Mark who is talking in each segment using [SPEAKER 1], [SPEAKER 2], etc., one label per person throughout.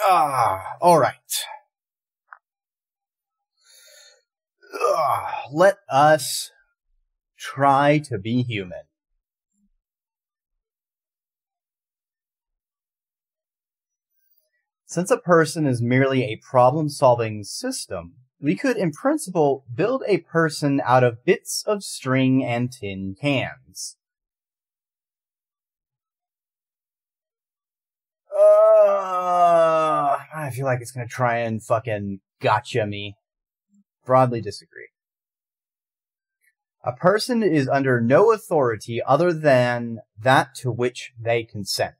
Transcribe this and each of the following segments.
[SPEAKER 1] Ah, all right. Ugh, let us try to be human. Since a person is merely a problem solving system, we could, in principle, build a person out of bits of string and tin cans. Uh, I feel like it's gonna try and fucking gotcha me. Broadly disagree. A person is under no authority other than that to which they consent.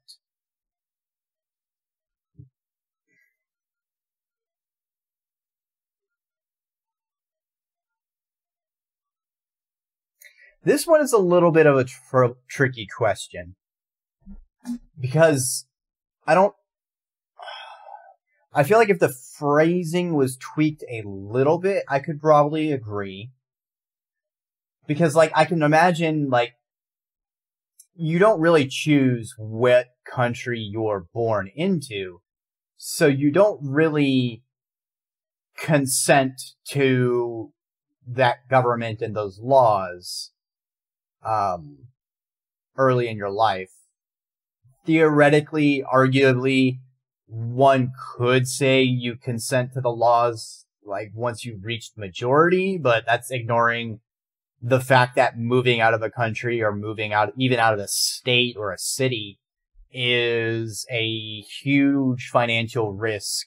[SPEAKER 1] This one is a little bit of a tr- tricky question because I don't. I feel like if the phrasing was tweaked a little bit, I could probably agree. Because, like, I can imagine, like, you don't really choose what country you're born into, so you don't really consent to that government and those laws um, early in your life. Theoretically, arguably, one could say you consent to the laws like once you've reached majority, but that's ignoring the fact that moving out of a country or moving out even out of a state or a city is a huge financial risk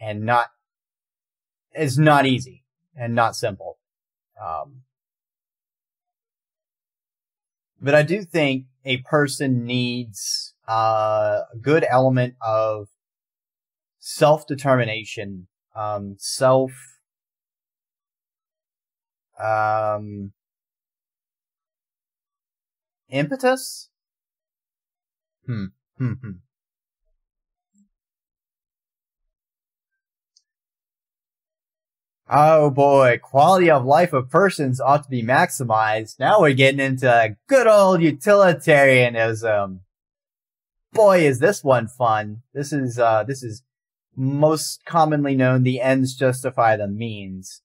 [SPEAKER 1] and not is not easy and not simple. Um, but I do think a person needs uh, a good element of self determination, um, self, um, impetus. Hmm. Hmm. Hmm. Oh boy, quality of life of persons ought to be maximized. Now we're getting into good old utilitarianism. Boy, is this one fun. This is, uh, this is most commonly known, the ends justify the means.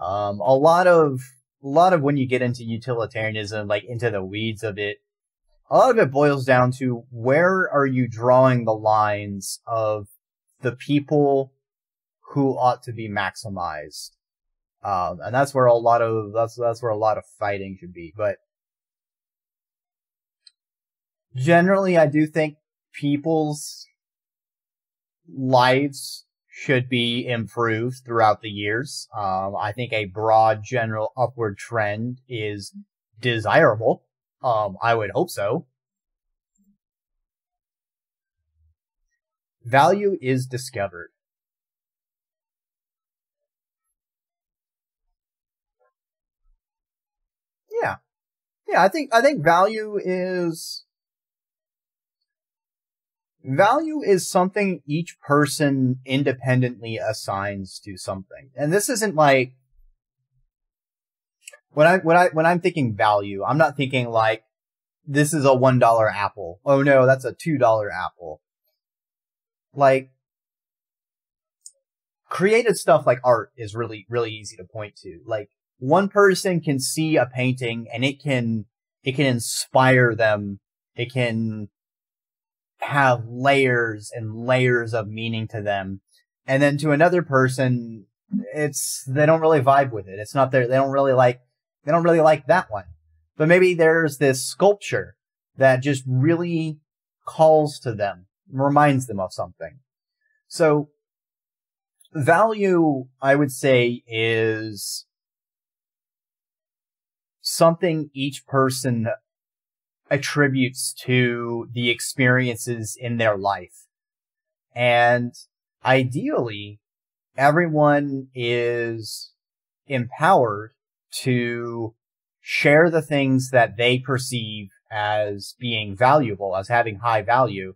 [SPEAKER 1] Um, a lot of, a lot of when you get into utilitarianism, like into the weeds of it, a lot of it boils down to where are you drawing the lines of the people who ought to be maximized. Um, and that's where a lot of, that's, that's where a lot of fighting should be. But generally, I do think people's lives should be improved throughout the years. Um, I think a broad general upward trend is desirable. Um, I would hope so. Value is discovered. Yeah. Yeah, I think I think value is value is something each person independently assigns to something. And this isn't like when I when I when I'm thinking value, I'm not thinking like this is a one dollar apple. Oh no, that's a two dollar apple. Like creative stuff like art is really really easy to point to. Like one person can see a painting and it can it can inspire them. It can have layers and layers of meaning to them. And then to another person, it's they don't really vibe with it. It's not there. They don't really like they don't really like that one. But maybe there's this sculpture that just really calls to them, reminds them of something. So value, I would say, is something each person attributes to the experiences in their life. And ideally, everyone is empowered to share the things that they perceive as being valuable, as having high value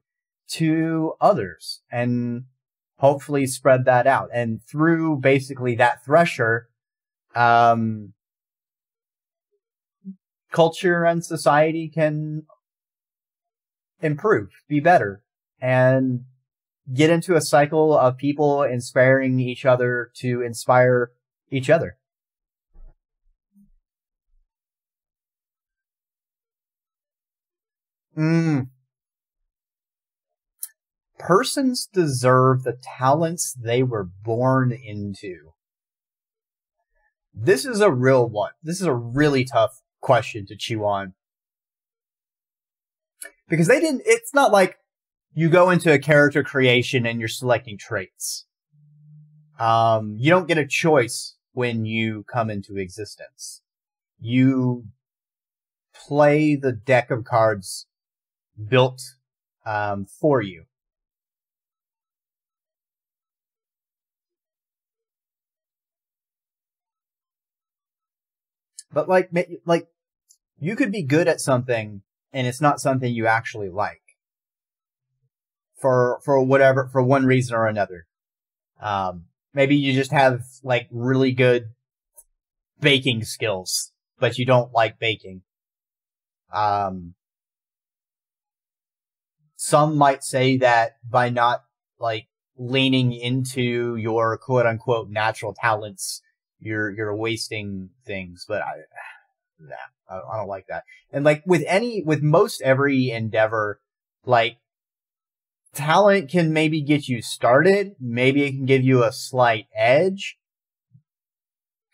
[SPEAKER 1] to others and hopefully spread that out. And through basically that thresher, um, culture and society can improve, be better. And get into a cycle of people inspiring each other to inspire each other. Mm. Persons deserve the talents they were born into. This is a real one. This is a really tough question to chew on. Because they didn't, it's not like you go into a character creation and you're selecting traits. Um, you don't get a choice when you come into existence. You play the deck of cards built um, for you. But like, like, you could be good at something and it's not something you actually like. For, for whatever, for one reason or another. Um, maybe you just have like really good baking skills, but you don't like baking. Um, some might say that by not like leaning into your quote unquote natural talents, you're you're wasting things. But I, nah, I, don't like that. And like with any, with most every endeavor, like talent can maybe get you started. Maybe it can give you a slight edge,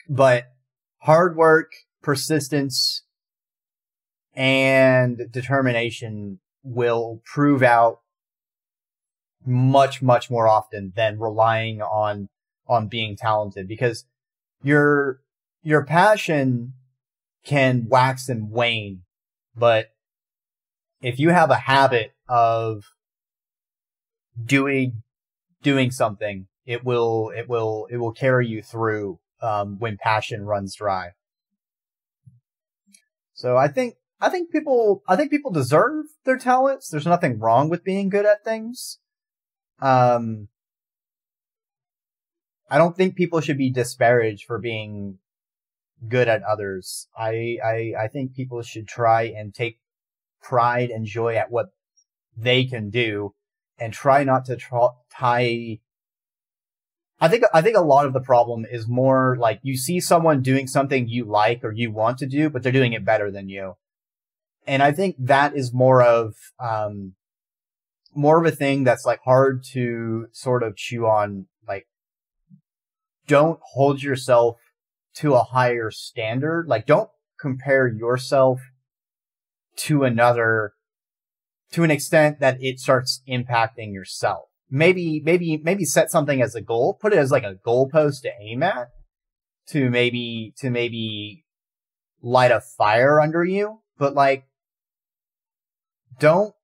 [SPEAKER 1] but hard work, persistence, and determination will prove out much, much more often than relying on, on being talented because your, your passion can wax and wane, but if you have a habit of doing, doing something, it will, it will, it will carry you through, um, when passion runs dry. So I think I think people, I think people deserve their talents. There's nothing wrong with being good at things. Um, I don't think people should be disparaged for being good at others. I, I, I think people should try and take pride and joy at what they can do and try not to tie I think I think a lot of the problem is more like you see someone doing something you like or you want to do, but they're doing it better than you. And I think that is more of, um, more of a thing that's like hard to sort of chew on. Like, don't hold yourself to a higher standard. Like, don't compare yourself to another to an extent that it starts impacting yourself. Maybe, maybe, maybe set something as a goal, put it as like a goalpost to aim at to maybe, to maybe light a fire under you. But like, don't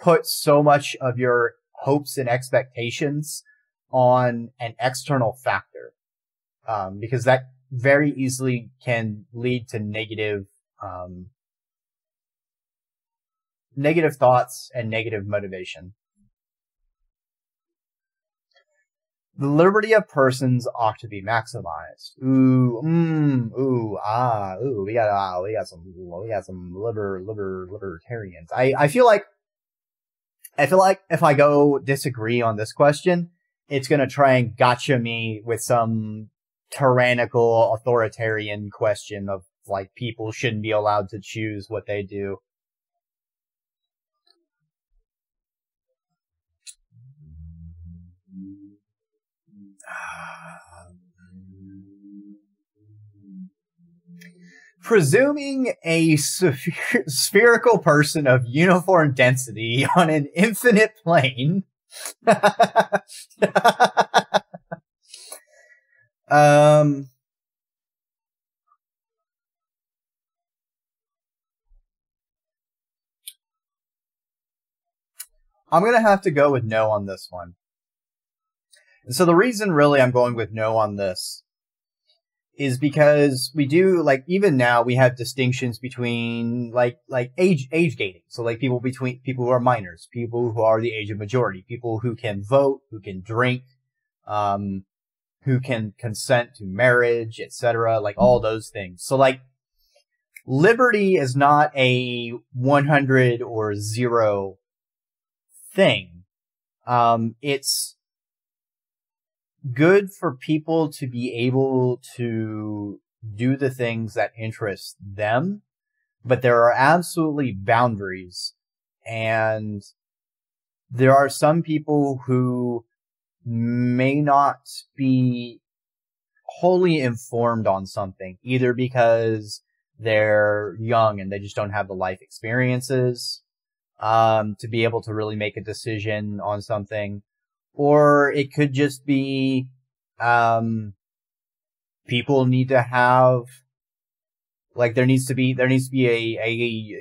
[SPEAKER 1] put so much of your hopes and expectations on an external factor, um, because that very easily can lead to negative, um, negative thoughts and negative motivation. The liberty of persons ought to be maximized. Ooh, mmm, ooh, ah, ooh, we got, ah, we got some, we got some liber, liber, libertarians. I, I feel like, I feel like if I go disagree on this question, it's gonna try and gotcha me with some tyrannical authoritarian question of like people shouldn't be allowed to choose what they do. presuming a spherical person of uniform density on an infinite plane. um, I'm going to have to go with no on this one. And so the reason really I'm going with no on this is because we do like even now we have distinctions between like like age age gating. So like people between people who are minors, people who are the age of majority, people who can vote, who can drink, um, who can consent to marriage, etc. Like all those things. So like liberty is not a 100 or zero thing. Um, it's good for people to be able to do the things that interest them, but there are absolutely boundaries. And there are some people who may not be wholly informed on something, either because they're young and they just don't have the life experiences um, to be able to really make a decision on something, or it could just be um, people need to have like there needs to be there needs to be a a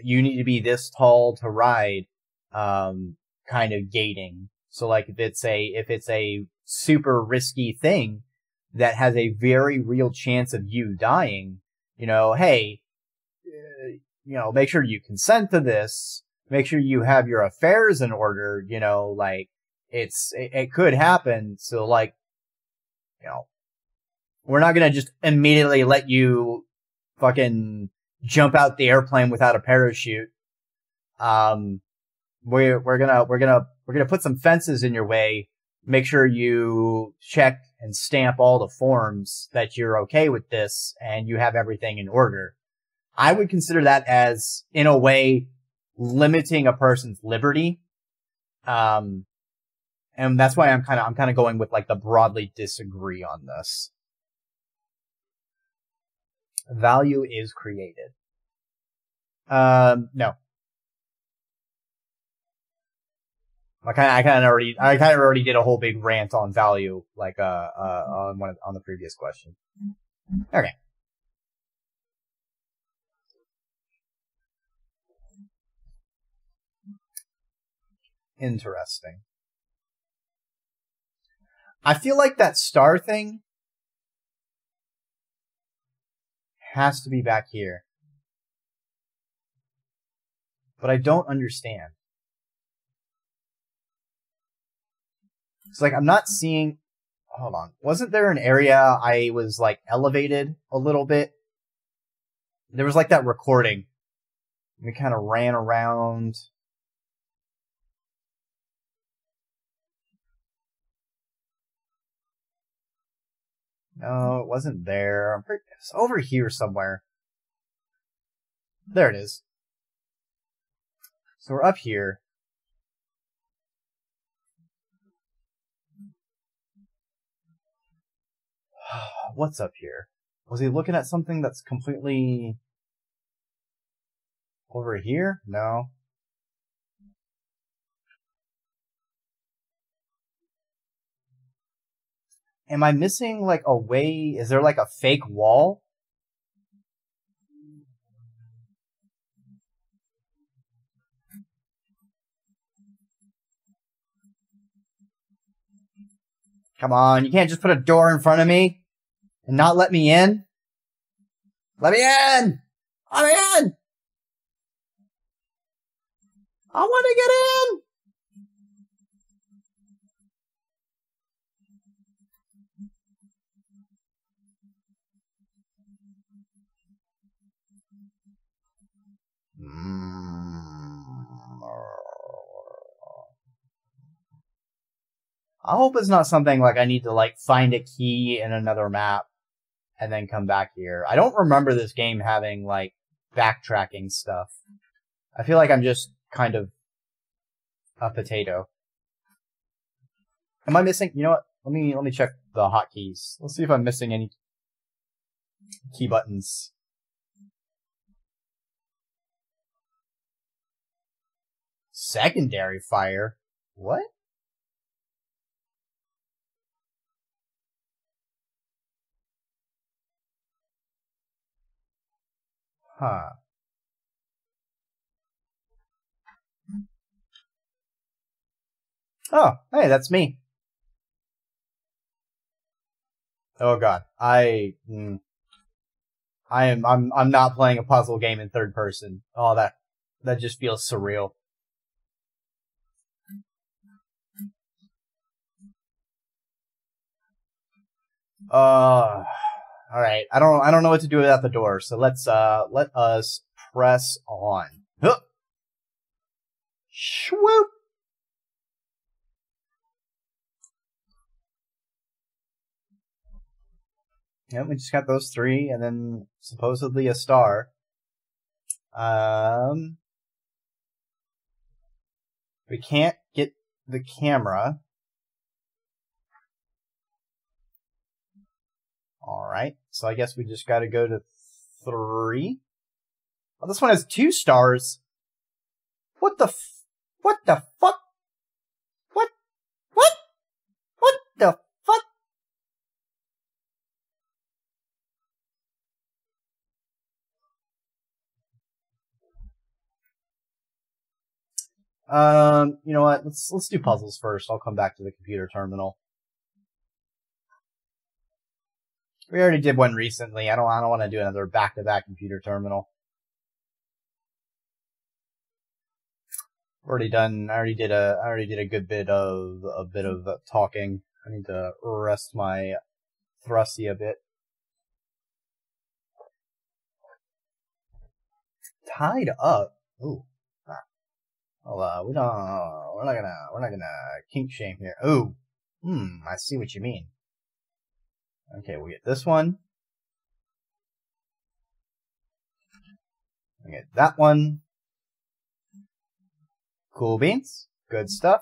[SPEAKER 1] you need to be this tall to ride um kind of gating. So like if it's a if it's a super risky thing that has a very real chance of you dying, you know, hey, uh, you know, make sure you consent to this. Make sure you have your affairs in order. You know, like it's it, it could happen. So like, you know, we're not gonna just immediately let you fucking jump out the airplane without a parachute. Um, we're we're gonna we're gonna we're gonna put some fences in your way. Make sure you check and stamp all the forms that you're okay with this and you have everything in order. I would consider that as, in a way, limiting a person's liberty. Um, and that's why I'm kind of I'm kind of going with like the broadly disagree on this. Value is created. Um, no. I kind of, I kind of already, I kind of already did a whole big rant on value, like, uh, uh, on one of, on the previous question. Okay. Interesting. I feel like that star thing has to be back here. But I don't understand. It's like I'm not mm-hmm. seeing. Hold on. Wasn't there an area I was like elevated a little bit? There was like that recording. We kind of ran around. No, it wasn't there. I'm pretty, it's over here somewhere. There it is. So we're up here. What's up here? Was he looking at something that's completely over here? No. Am I missing like a way? Is there like a fake wall? Come on, you can't just put a door in front of me and not let me in. Let me in! Me in! I want to get in! Mm. I hope it's not something like I need to like find a key in another map and then come back here. I don't remember this game having like backtracking stuff. I feel like I'm just kind of a potato. Am I missing? You know what? Let me let me check the hotkeys. Let's see if I'm missing any key buttons. Secondary fire? What? Huh. Oh, hey, that's me. Oh god, I, mm, I am, I'm, I'm not playing a puzzle game in third person. Oh, that, that just feels surreal. Uh, all right. I don't I don't know what to do without the door. So let's uh let us press on. Huh. Swoop. Yeah, we just got those three and then supposedly a star. Um we can't get the camera. Alright, so I guess we just gotta go to three. This one has two stars. What the what the fuck? What? What? What the fuck? Um, you know what? Let's let's do puzzles first. I'll come back to the computer terminal. We already did one recently. I don't I don't want to do another back-to-back computer terminal. Already done. I already did a I already did a good bit of a bit of talking. I need to rest my thrusty a bit. Tied up. Ooh. Well, uh, we don't, we're not gonna, we're not gonna kink shame here. Oh, hmm, I see what you mean. Okay, we get this one. We get that one. Cool beans. Good stuff.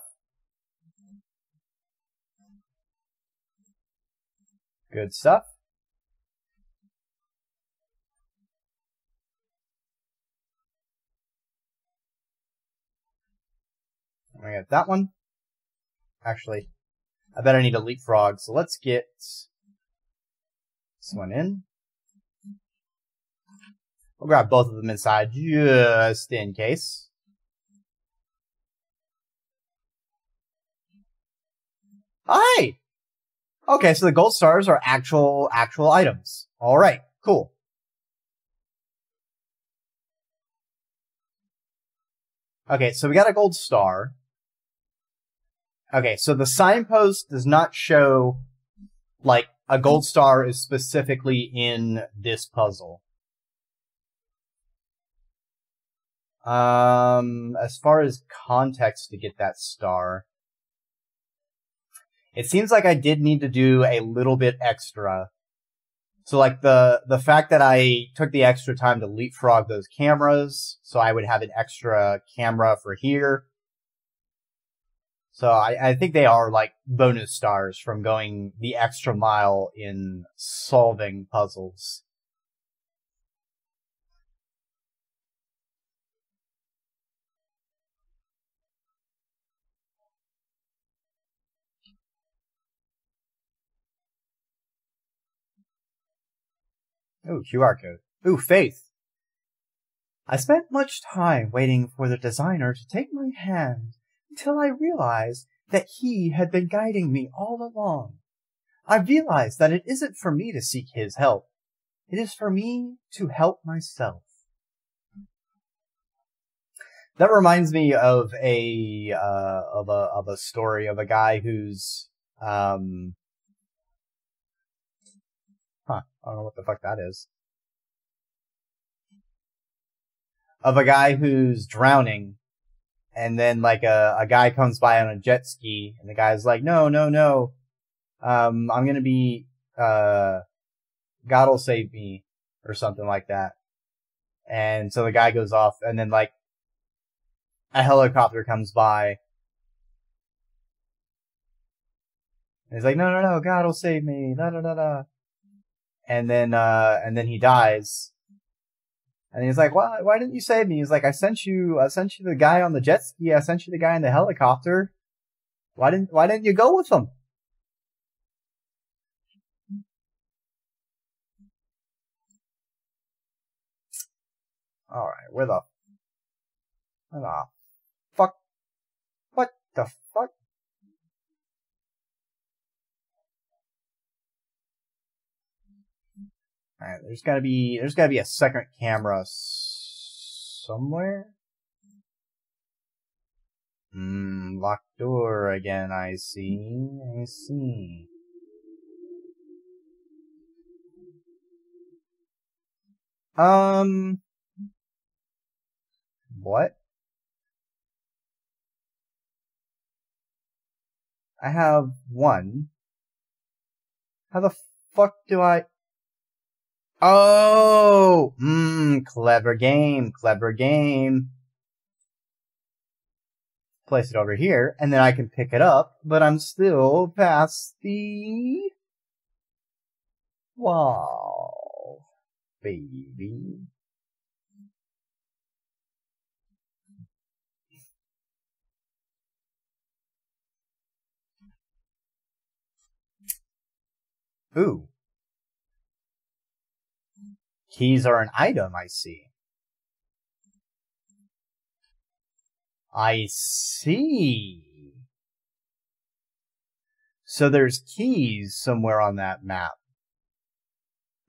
[SPEAKER 1] Good stuff. We got that one. Actually, I bet I need a leapfrog, so let's get this one in. We'll grab both of them inside just in case. Oh, Hi! Okay, so the gold stars are actual, actual items. Alright, cool. Okay, so we got a gold star. Okay, so the signpost does not show like a gold star is specifically in this puzzle. Um, as far as context to get that star, it seems like I did need to do a little bit extra. So like the, the fact that I took the extra time to leapfrog those cameras, so I would have an extra camera for here so I, I think they are like bonus stars from going the extra mile in solving puzzles. Ooh, QR code. Ooh, faith. I spent much time waiting for the designer to take my hand until I realized that he had been guiding me all along. I realized that it isn't for me to seek his help. It is for me to help myself. That reminds me of a uh, of a of a story of a guy who's um huh I don't know what the fuck that is of a guy who's drowning and then like a, a guy comes by on a jet ski and the guy's like, no, no, no. Um, I'm going to be, uh, God will save me or something like that. And so the guy goes off and then like a helicopter comes by. And he's like, no, no, no, God will save me. Da, da, da, da. And then, uh, and then he dies. And he's like, why, why didn't you save me? He's like, I sent you, I sent you the guy on the jet ski. I sent you the guy in the helicopter. Why didn't, why didn't you go with him? Alright, where the, where the fuck, what the fuck? Alright, there's gotta be, there's gotta be a second camera somewhere. Hmm, locked door again, I see, I see. Um, what? I have one. How the fuck do I? Oh, mmm, clever game, clever game. Place it over here, and then I can pick it up, but I'm still past the wall, baby. Ooh. Keys are an item, I see. I see. So there's keys somewhere on that map.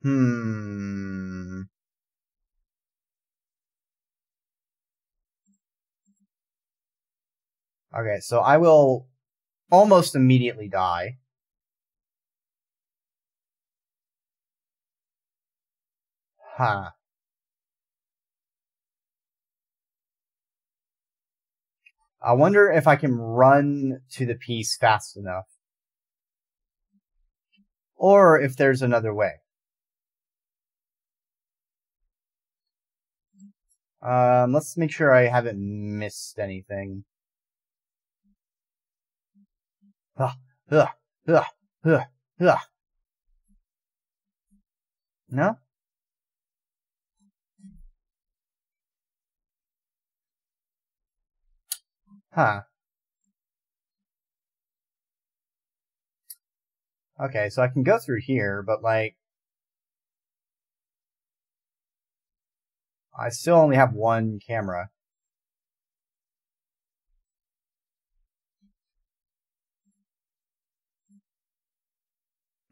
[SPEAKER 1] Hmm. Okay, so I will almost immediately die. Huh. I wonder if I can run to the piece fast enough. Or if there's another way. Um, let's make sure I haven't missed anything. Ugh, ugh, ugh, ugh, ugh. No? Huh. Okay, so I can go through here, but like... I still only have one camera.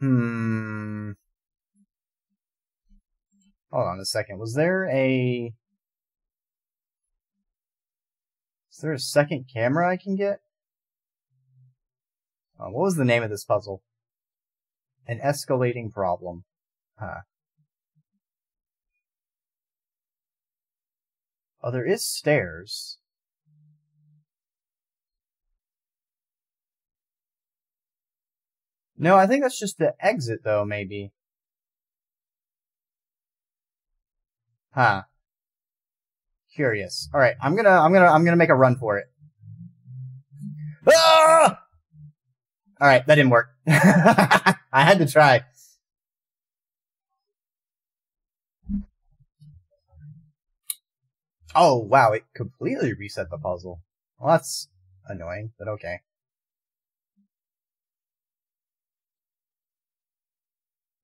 [SPEAKER 1] Hmm. Hold on a second. Was there a... Is there a second camera I can get? Oh, what was the name of this puzzle? An escalating problem. Huh. Oh, there is stairs. No, I think that's just the exit, though, maybe. Huh. Curious. All right, I'm gonna, I'm gonna, I'm gonna make a run for it. Ah! All right, that didn't work. I had to try. Oh wow, it completely reset the puzzle. Well, that's annoying, but okay.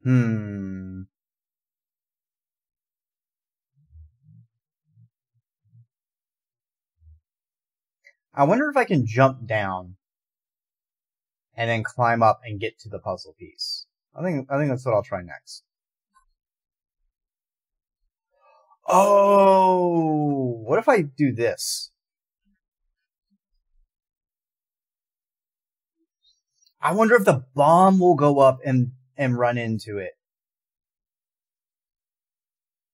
[SPEAKER 1] Hmm. I wonder if I can jump down and then climb up and get to the puzzle piece. I think I think that's what I'll try next. Oh, what if I do this? I wonder if the bomb will go up and and run into it.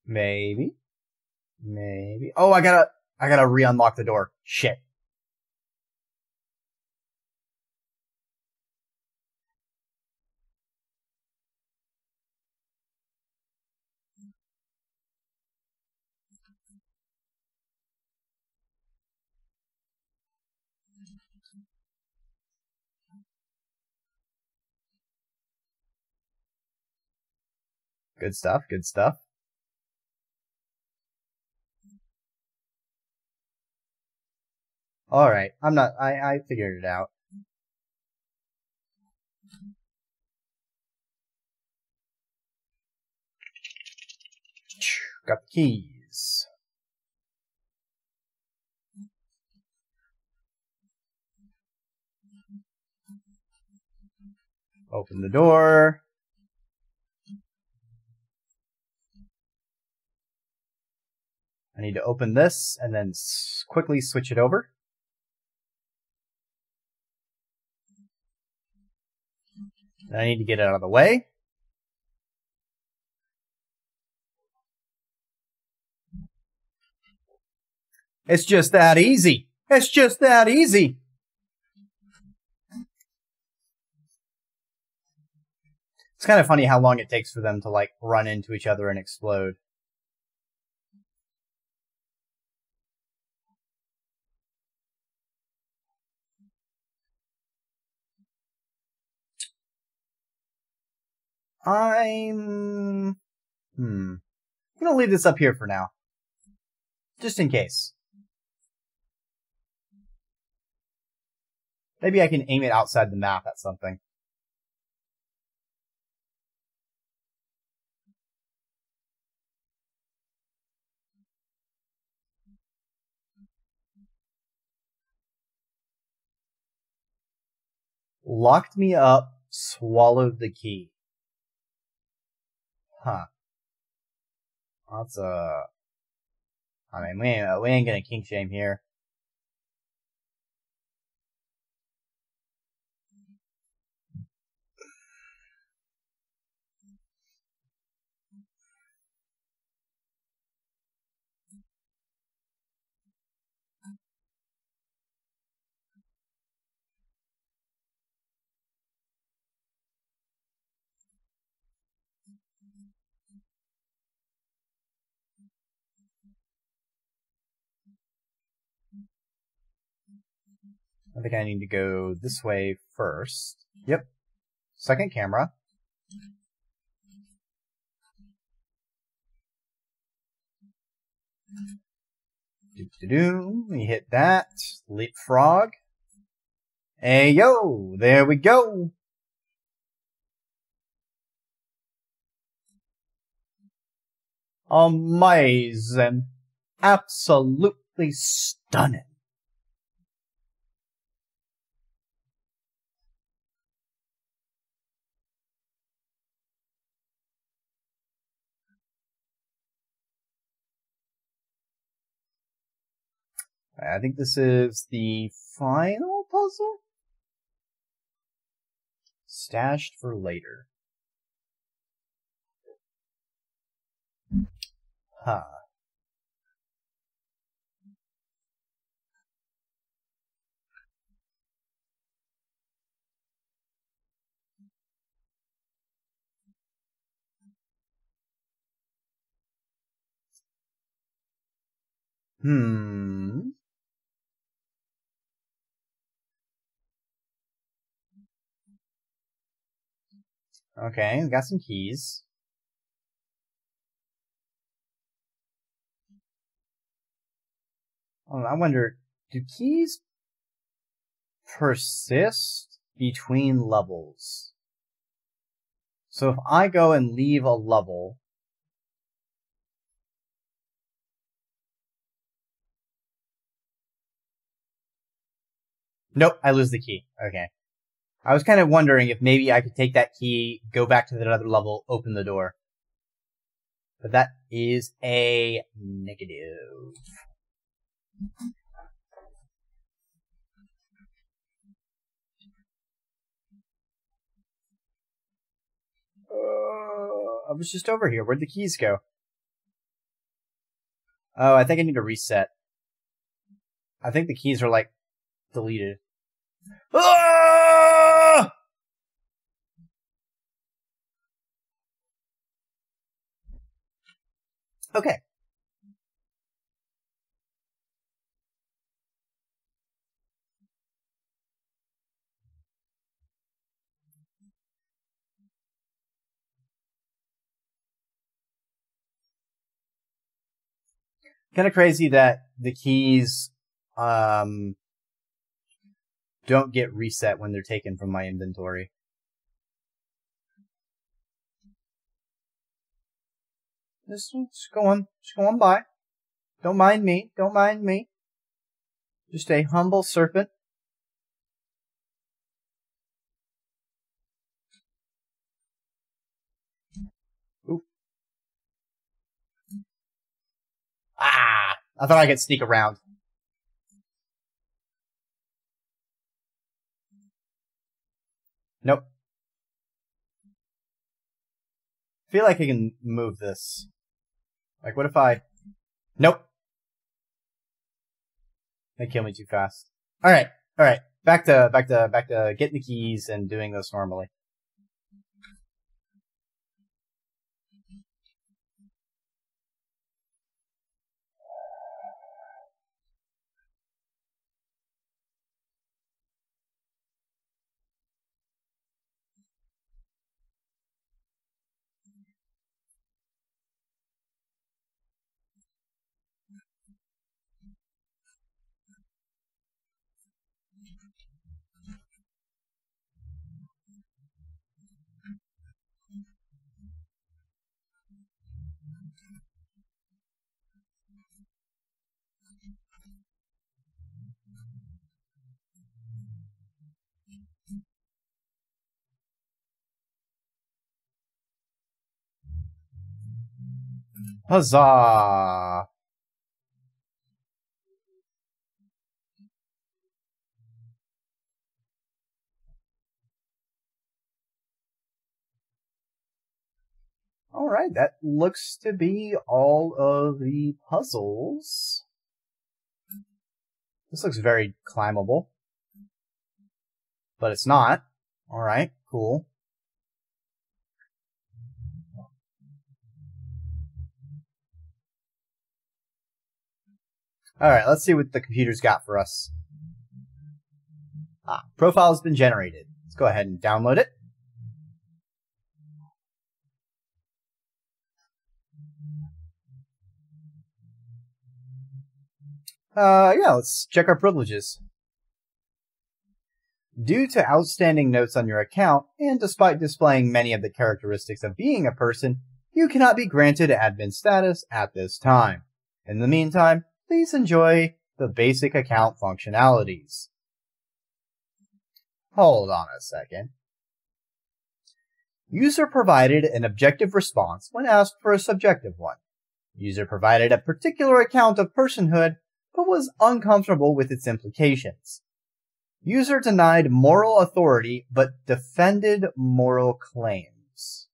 [SPEAKER 1] Maybe. Maybe. Oh, I gotta I gotta re-unlock the door. Shit. Good stuff, good stuff. Alright, I'm not, I, I figured it out. Got the keys. Open the door. I need to open this and then quickly switch it over. I need to get it out of the way. It's just that easy. It's just that easy. It's kind of funny how long it takes for them to like run into each other and explode. I'm hmm. I'm gonna leave this up here for now. Just in case. Maybe I can aim it outside the map at something. Locked me up, swallowed the key. Huh. That's a. I mean, we ain't, uh, we ain't gonna kink shame here. I think I need to go this way first. Yep. Second camera. Do do do. We hit that. Leapfrog. Hey yo, there we go. Amazing. Absolutely stunning. I think this is the final puzzle? Stashed for later. Huh. Hmm. Okay, got some keys. Oh, I wonder, do keys persist between levels? So if I go and leave a level, Nope, I lose the key. Okay. I was kind of wondering if maybe I could take that key, go back to that other level, open the door. But that is a negative. Uh, I was just over here. Where'd the keys go? Oh, I think I need to reset. I think the keys are like deleted. Ah! Okay. Kind of crazy that the keys um don't get reset when they're taken from my inventory. Just, just go on, just go on by. Don't mind me, don't mind me. Just a humble serpent. Ah! I thought I could sneak around. Nope. I feel like I can move this. Like, what if I... Nope. They kill me too fast. Alright, alright. Back to, back to, back to getting the keys and doing this normally. Huzzah! All right, that looks to be all of the puzzles. This looks very climbable. But it's not. All right, cool. Alright, let's see what the computer's got for us. Ah, profile has been generated. Let's go ahead and download it. Uh, yeah, let's check our privileges. Due to outstanding notes on your account, and despite displaying many of the characteristics of being a person, you cannot be granted admin status at this time. In the meantime, please enjoy the basic account functionalities. Hold on a second. User provided an objective response when asked for a subjective one. User provided a particular account of personhood, but was uncomfortable with its implications. User denied moral authority, but defended moral claims.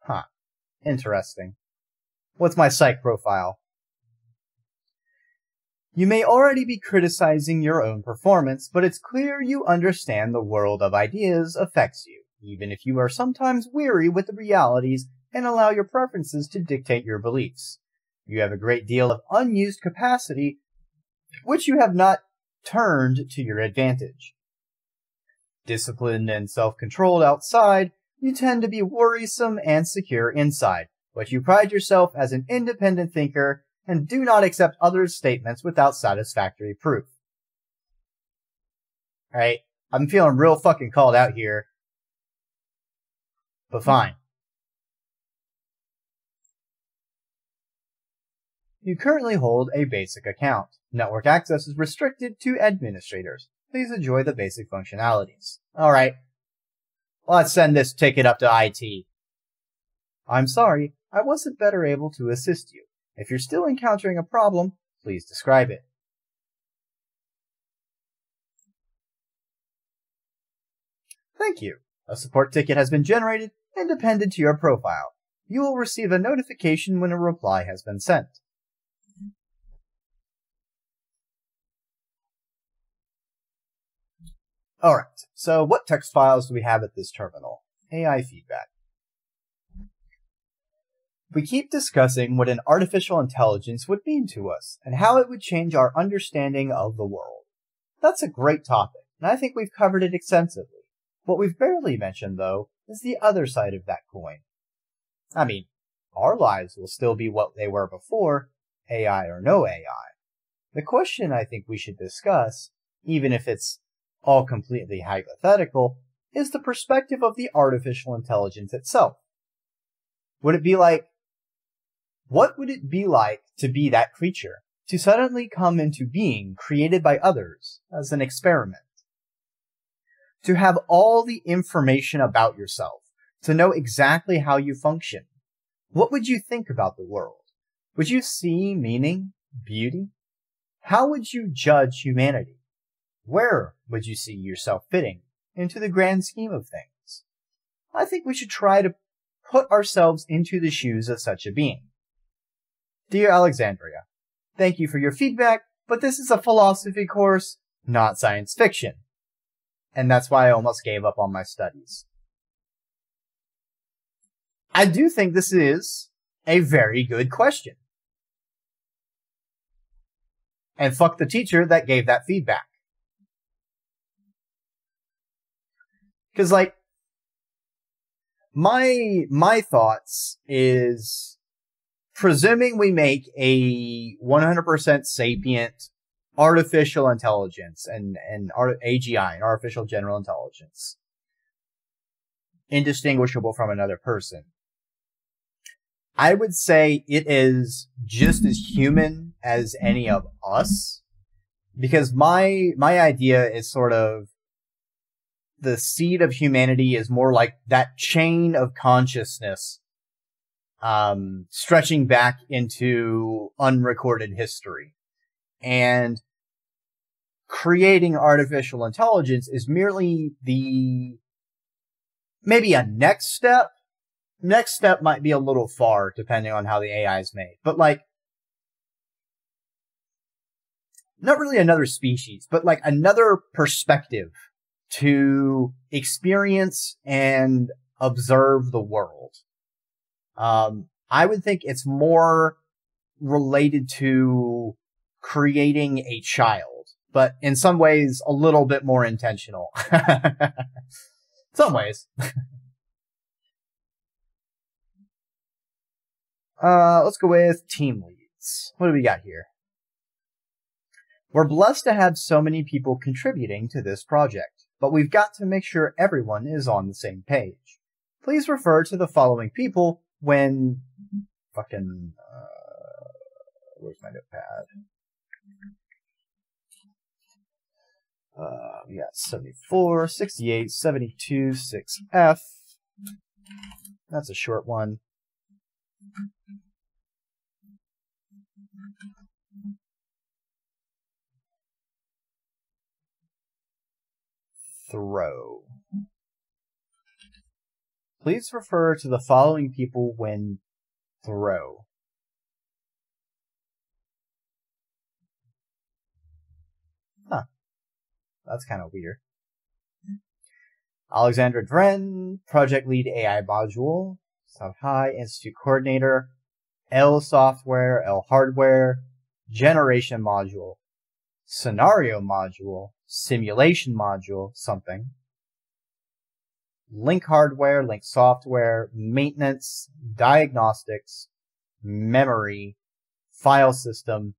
[SPEAKER 1] Huh. Interesting. What's my psych profile? You may already be criticizing your own performance, but it's clear you understand the world of ideas affects you, even if you are sometimes weary with the realities and allow your preferences to dictate your beliefs. You have a great deal of unused capacity, which you have not turned to your advantage. Disciplined and self-controlled outside, you tend to be worrisome and secure inside, but you pride yourself as an independent thinker and do not accept others' statements without satisfactory proof. Alright, I'm feeling real fucking called out here. But fine. You currently hold a basic account. Network access is restricted to administrators. Please enjoy the basic functionalities. Alright. Let's send this ticket up to IT. I'm sorry, I wasn't better able to assist you. If you're still encountering a problem, please describe it. Thank you. A support ticket has been generated and appended to your profile. You will receive a notification when a reply has been sent. Alright, so what text files do we have at this terminal? AI feedback. We keep discussing what an artificial intelligence would mean to us and how it would change our understanding of the world. That's a great topic, and I think we've covered it extensively. What we've barely mentioned, though, is the other side of that coin. I mean, our lives will still be what they were before, AI or no AI. The question I think we should discuss, even if it's all completely hypothetical, is the perspective of the artificial intelligence itself. Would it be like what would it be like to be that creature? To suddenly come into being created by others as an experiment? To have all the information about yourself, to know exactly how you function? What would you think about the world? Would you see meaning, beauty? How would you judge humanity? Where would you see yourself fitting into the grand scheme of things? I think we should try to put ourselves into the shoes of such a being. Dear Alexandria, thank you for your feedback, but this is a philosophy course, not science fiction. And that's why I almost gave up on my studies. I do think this is a very good question. And fuck the teacher that gave that feedback. Cause like, my, my thoughts is presuming we make a 100% sapient artificial intelligence and, and AGI, an artificial general intelligence, indistinguishable from another person. I would say it is just as human as any of us because my, my idea is sort of the seed of humanity is more like that chain of consciousness um, stretching back into unrecorded history. And creating artificial intelligence is merely the maybe a next step. Next step might be a little far depending on how the AI is made, but like not really another species, but like another perspective to experience and observe the world. Um, I would think it's more related to creating a child, but in some ways a little bit more intentional. some ways. uh, let's go with team leads. What do we got here? We're blessed to have so many people contributing to this project, but we've got to make sure everyone is on the same page. Please refer to the following people when fucking uh, where's my notepad? Uh, we got 74, 68, 72, 6F. That's a short one. Throw. Please refer to the following people when throw. Huh. That's kind of weird. Alexandra Dren, Project Lead AI Module, South High Institute Coordinator, L Software, L Hardware, Generation Module, Scenario Module, Simulation Module, something, link hardware, link software, maintenance, diagnostics, memory, file system,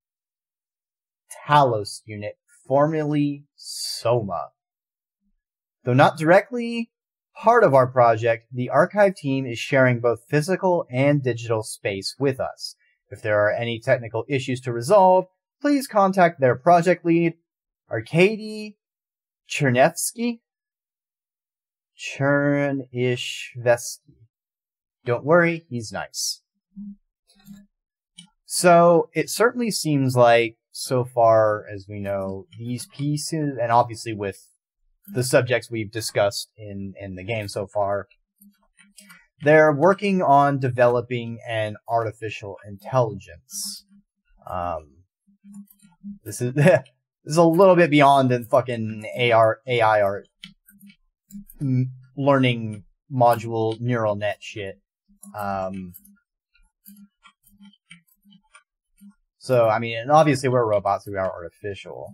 [SPEAKER 1] Talos unit, formerly Soma. Though not directly part of our project, the archive team is sharing both physical and digital space with us. If there are any technical issues to resolve, please contact their project lead, Arkady Chernevsky, Chernishvesky. Don't worry, he's nice. So it certainly seems like, so far as we know, these pieces, and obviously with the subjects we've discussed in, in the game so far, they're working on developing an artificial intelligence. Um, this is this is a little bit beyond the fucking AR AI art learning module neural net shit. Um, so, I mean, and obviously we're robots, we are artificial.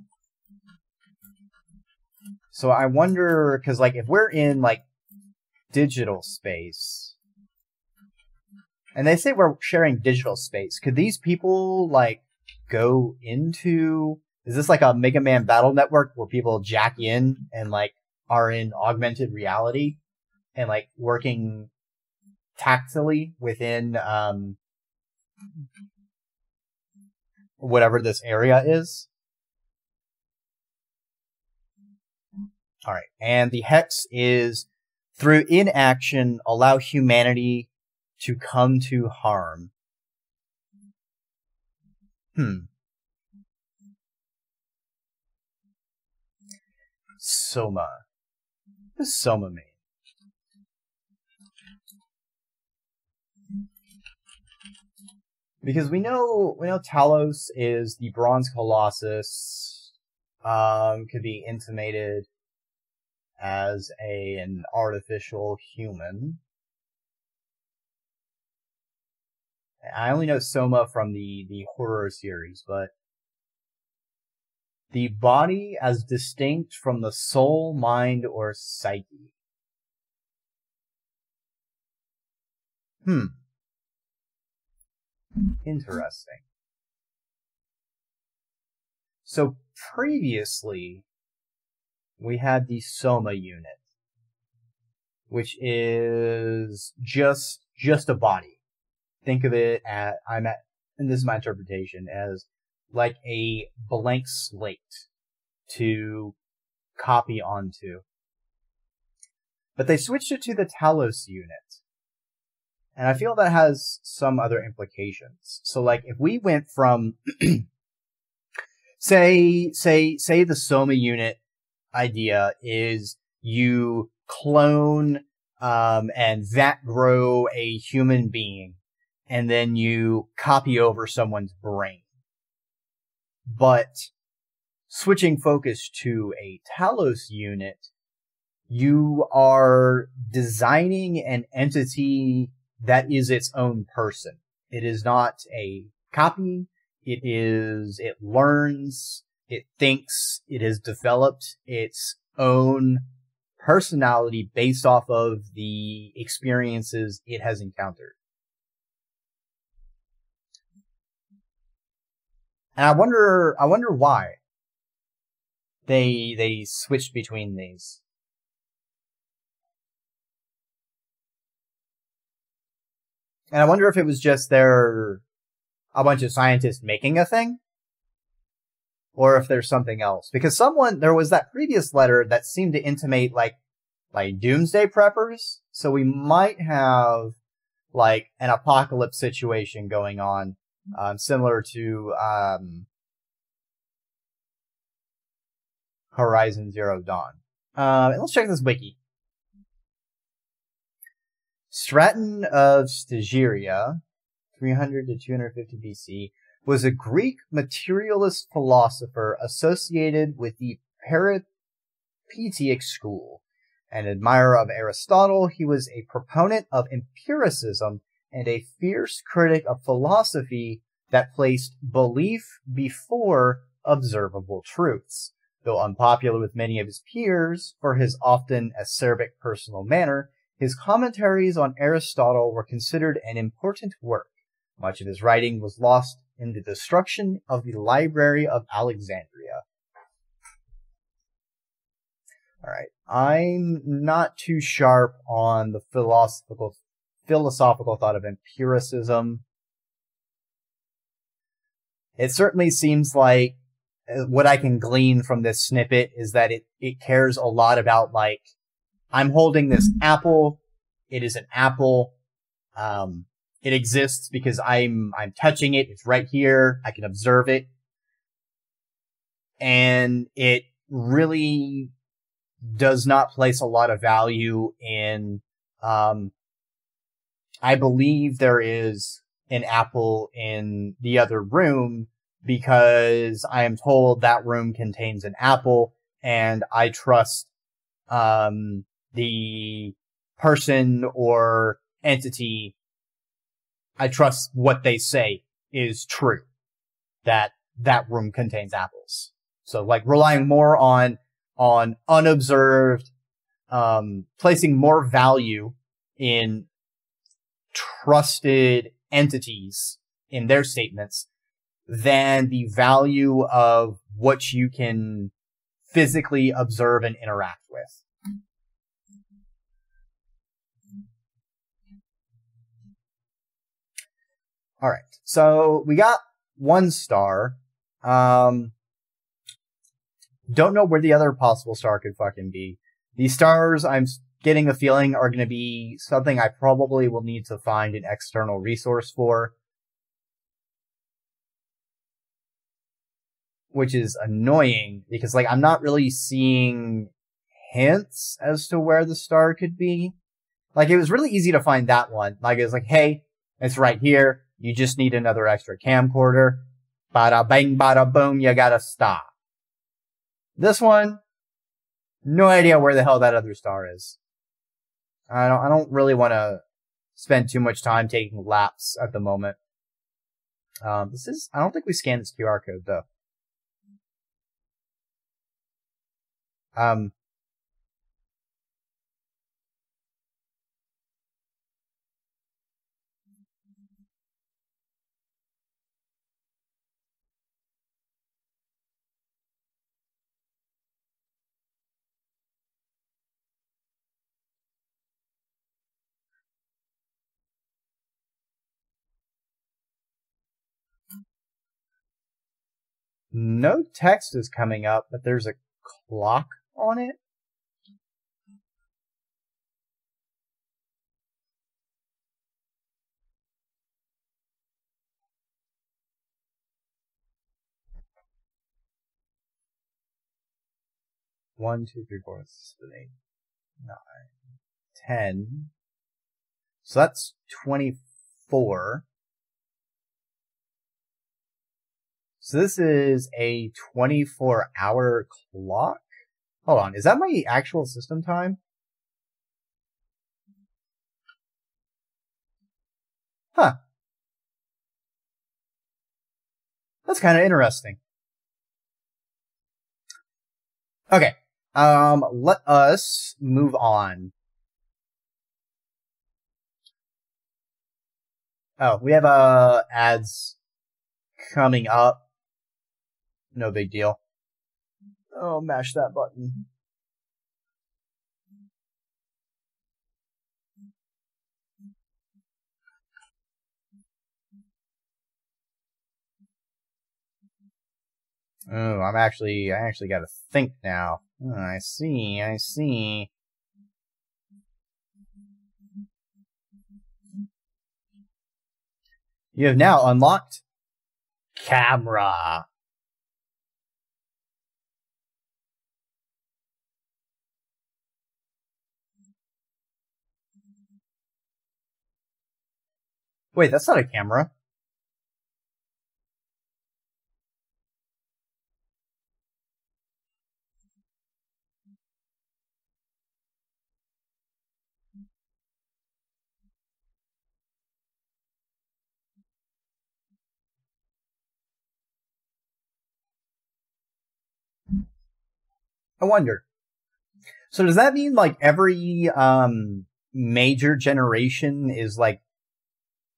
[SPEAKER 1] So I wonder, because, like, if we're in, like, digital space, and they say we're sharing digital space, could these people, like, go into. Is this like a Mega Man battle network where people jack in and, like, are in augmented reality and like working tactily within um, whatever this area is. All right. And the hex is through inaction, allow humanity to come to harm. Hmm. Soma does Soma mean? Because we know we know Talos is the bronze colossus, um, could be intimated as a an artificial human. I only know Soma from the the horror series, but the body as distinct from the soul, mind, or psyche. Hmm. Interesting. So previously, we had the Soma unit, which is just just a body. Think of it at I'm at, and this is my interpretation as like a blank slate to copy onto. But they switched it to the Talos unit. And I feel that has some other implications. So like if we went from say say say the Soma unit idea is you clone um, and vat grow a human being and then you copy over someone's brain. But switching focus to a Talos unit, you are designing an entity that is its own person. It is not a copy. It is, it learns, it thinks, it has developed its own personality based off of the experiences it has encountered. And I wonder, I wonder why they, they switched between these. And I wonder if it was just their, a bunch of scientists making a thing. Or if there's something else. Because someone, there was that previous letter that seemed to intimate like, like doomsday preppers. So we might have like an apocalypse situation going on, um, similar to, um, Horizon Zero Dawn. Uh, let's check this wiki. Straton of Stagiria, 300 to 250 BC, was a Greek materialist philosopher associated with the Peripatetic school. An admirer of Aristotle, he was a proponent of empiricism and a fierce critic of philosophy that placed belief before observable truths. Though unpopular with many of his peers for his often acerbic personal manner, his commentaries on Aristotle were considered an important work. Much of his writing was lost in the destruction of the Library of Alexandria. Alright, I'm not too sharp on the philosophical philosophical thought of empiricism. It certainly seems like uh, what I can glean from this snippet is that it, it cares a lot about like I'm holding this apple. It is an apple. Um, it exists because I'm, I'm touching it. It's right here. I can observe it. And it really does not place a lot of value in, um, I believe there is an apple in the other room because I am told that room contains an apple and I trust, um, the person or entity, I trust what they say is true. That that room contains apples. So like relying more on, on unobserved, um, placing more value in trusted entities in their statements than the value of what you can physically observe and interact with. All right. So we got one star. Um, don't know where the other possible star could fucking be. These stars, I'm getting a feeling are going to be something I probably will need to find an external resource for. Which is annoying because like I'm not really seeing hints as to where the star could be. Like it was really easy to find that one. Like it was like, hey, it's right here. You just need another extra camcorder. Bada bang, bada boom, you gotta stop. This one, no idea where the hell that other star is. I don't, I don't really want to spend too much time taking laps at the moment. Um, this is, I don't think we scanned this QR code though. Um, No text is coming up, but there's a clock on it. One, two, three, four, seven, eight, nine, ten. So that's 24. So this is a 24 hour clock. Hold on. Is that my actual system time? Huh. That's kind of interesting. Okay. Um, let us move on. Oh, we have, uh, ads coming up. No big deal. Oh, mash that button. Oh, I'm actually, I actually gotta think now. Oh, I see, I see. You have now unlocked camera. Wait, that's not a camera. I wonder. So does that mean like every um major generation is like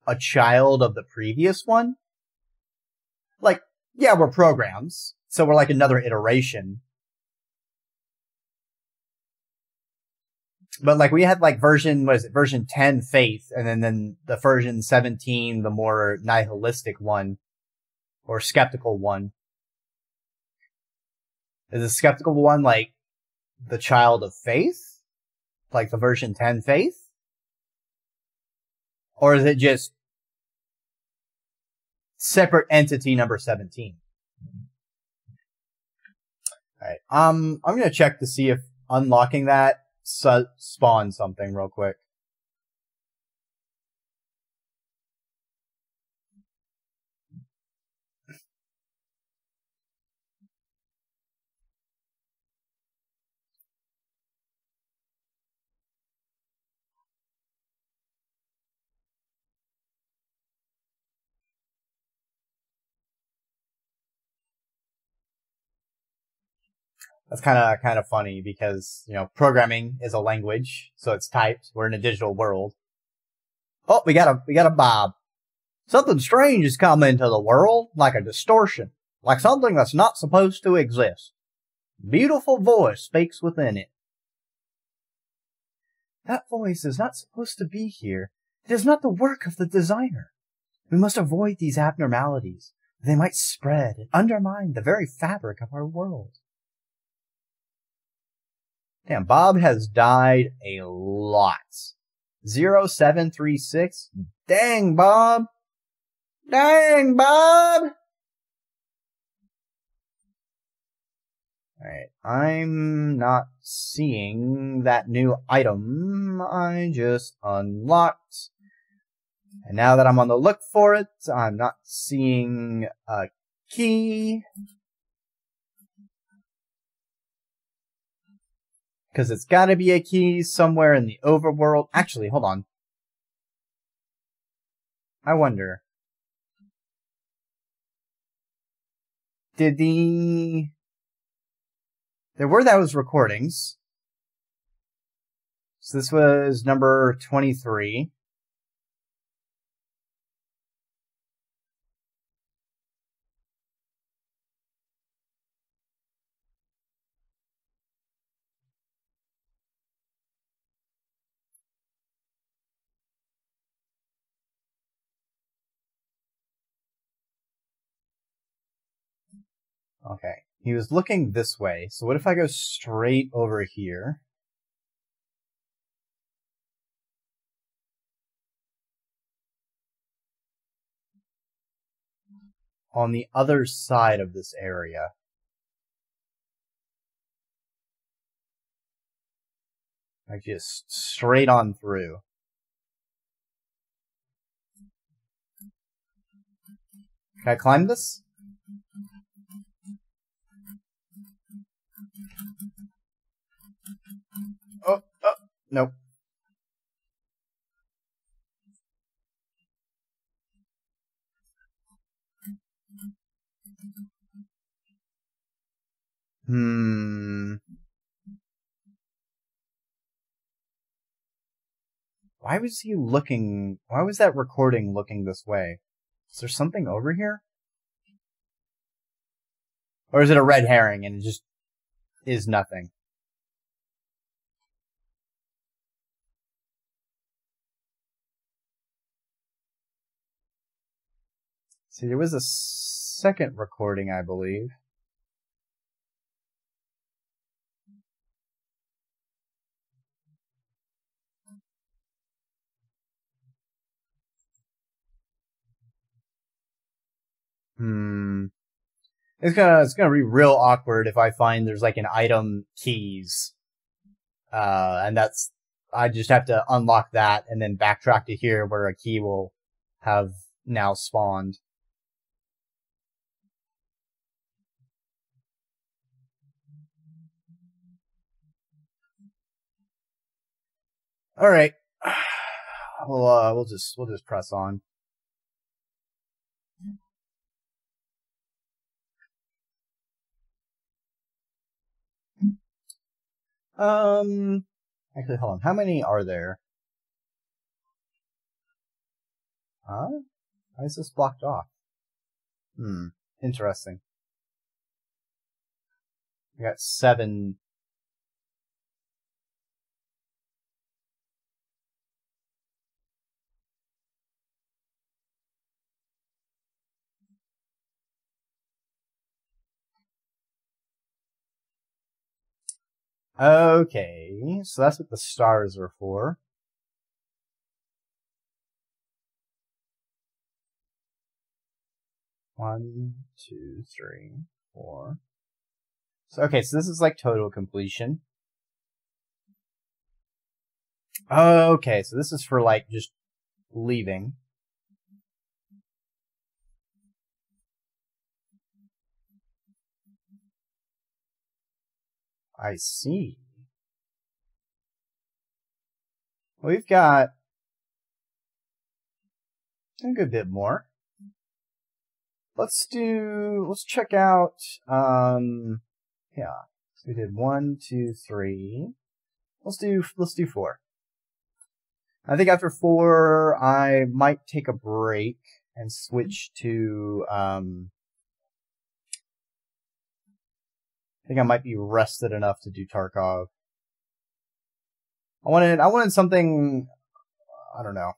[SPEAKER 1] a child of the previous one? Like, yeah, we're programs, so we're like another iteration. But like we had like version what is it, version 10 faith, and then then the version 17, the more nihilistic one or skeptical one. Is the skeptical one like the child of faith? Like the version 10 faith? Or is it just separate entity number 17? Alright, um, I'm gonna check to see if unlocking that su- spawns something real quick. That's kind of kind of funny because you know programming is a language, so it's typed. We're in a digital world. Oh, we got a we got a Bob. Something strange has come into the world, like a distortion, like something that's not supposed to exist. Beautiful voice speaks within it. That voice is not supposed to be here. It is not the work of the designer. We must avoid these abnormalities. They might spread and undermine the very fabric of our world. Damn, Bob has died a lot. 0736. Dang, Bob. Dang, Bob. Alright, I'm not seeing that new item I just unlocked. And now that I'm on the look for it, I'm not seeing a key. Because it's gotta be a key somewhere in the overworld. Actually, hold on. I wonder. Did the... There were those recordings. So this was number 23. Okay. He was looking this way. So what if I go straight over here? On the other side of this area. Like just straight on through. Can I climb this? Nope. Hmm. Why was he looking? Why was that recording looking this way? Is there something over here? Or is it a red herring and it just is nothing? See, there was a second recording, I believe. Hmm. It's gonna it's gonna be real awkward if I find there's like an item keys, uh, and that's I just have to unlock that and then backtrack to here where a key will have now spawned. All right, we'll uh, we'll just we'll just press on. Um, actually, hold on. How many are there? Huh? Why is this blocked off? Hmm. Interesting. We got seven. Okay, so that's what the stars are for. One, two, three, four. So, okay, so this is like total completion. Okay, so this is for like just leaving. I see. We've got a good bit more. Let's do, let's check out, um, yeah. So we did one, two, three. Let's do, let's do four. I think after four, I might take a break and switch to, um, I think I might be rested enough to do Tarkov. I wanted, I wanted something, I don't know.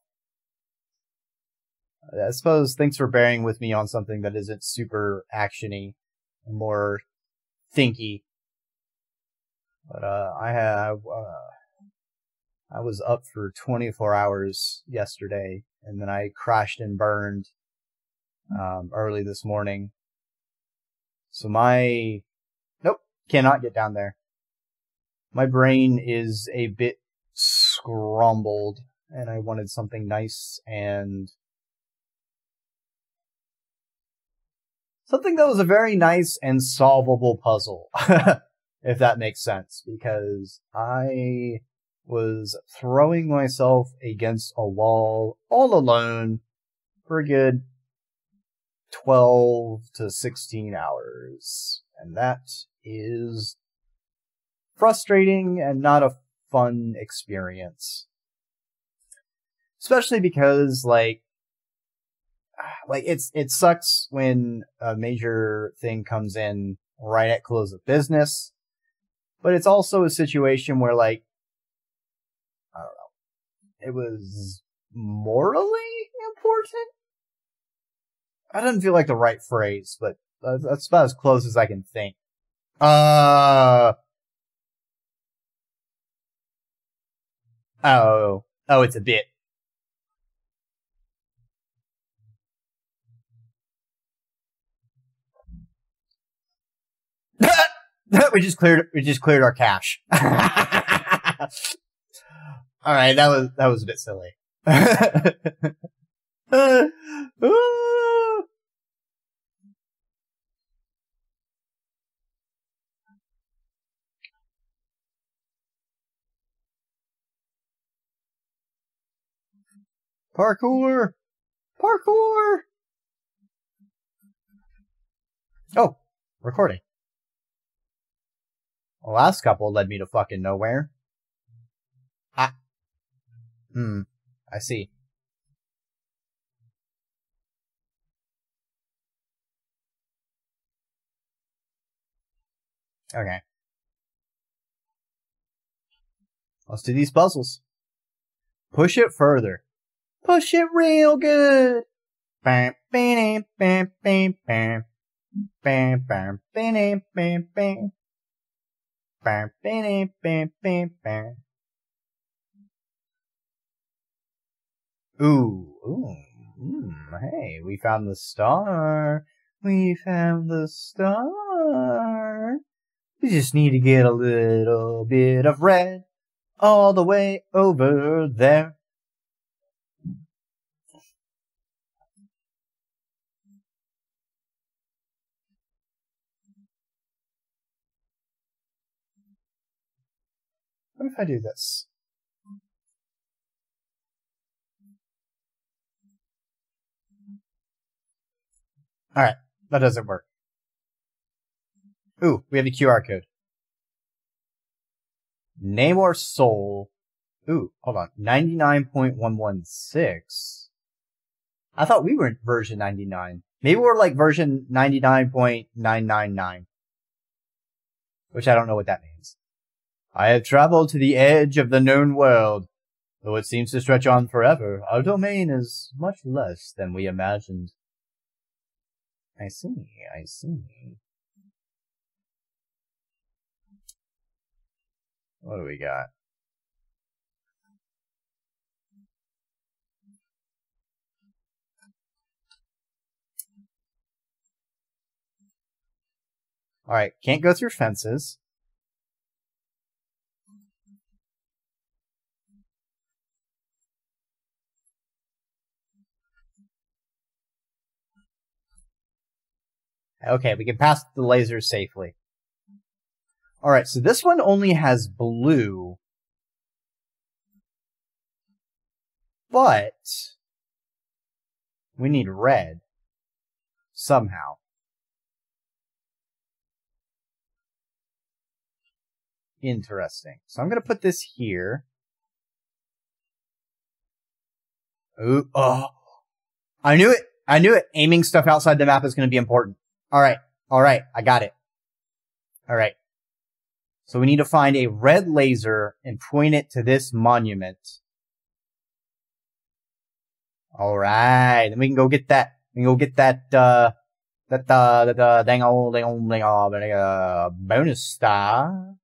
[SPEAKER 1] I suppose thanks for bearing with me on something that isn't super actiony, more thinky. But uh, I have, uh, I was up for 24 hours yesterday, and then I crashed and burned um, early this morning. So my Cannot get down there. My brain is a bit scrambled, and I wanted something nice and something that was a very nice and solvable puzzle, if that makes sense, because I was throwing myself against a wall all alone for a good 12 to 16 hours. And that is frustrating and not a fun experience. Especially because like like it's it sucks when a major thing comes in right at close of business. But it's also a situation where like I don't know. It was morally important. I doesn't feel like the right phrase, but that's about as close as I can think. Uh. Oh. Oh, it's a bit. we just cleared we just cleared our cache. All right, that was that was a bit silly. Parkour! Parkour! Oh, recording. The last couple led me to fucking nowhere. Ah. Hmm. I see. Okay. Let's do these puzzles. Push it further. Push it real good. Bam, bam, bam, bam, bam. Bam, bam, bam, bam, bam. Bam, bam, bam, bam, bam. Ooh, ooh, mm, hey, we found the star. We found the star. We just need to get a little bit of red all the way over there. What if I do this? Alright, that doesn't work. Ooh, we have the QR code. Namor Soul. Ooh, hold on. 99.116. I thought we were in version 99. Maybe we're like version 99.999. Which I don't know what that means. I have traveled to the edge of the known world. Though it seems to stretch on forever, our domain is much less than we imagined. I see, I see. What do we got? Alright, can't go through fences. Okay, we can pass the lasers safely. Alright, so this one only has blue. But we need red somehow. Interesting. So I'm going to put this here. Ooh, oh. I knew it. I knew it. Aiming stuff outside the map is going to be important. All right. All right. I got it. All right. So we need to find a red laser and point it to this monument. All right. Then we can go get that. We can go get that, uh, that, uh, that, uh, dang old, dang old, dang old, uh, bonus star.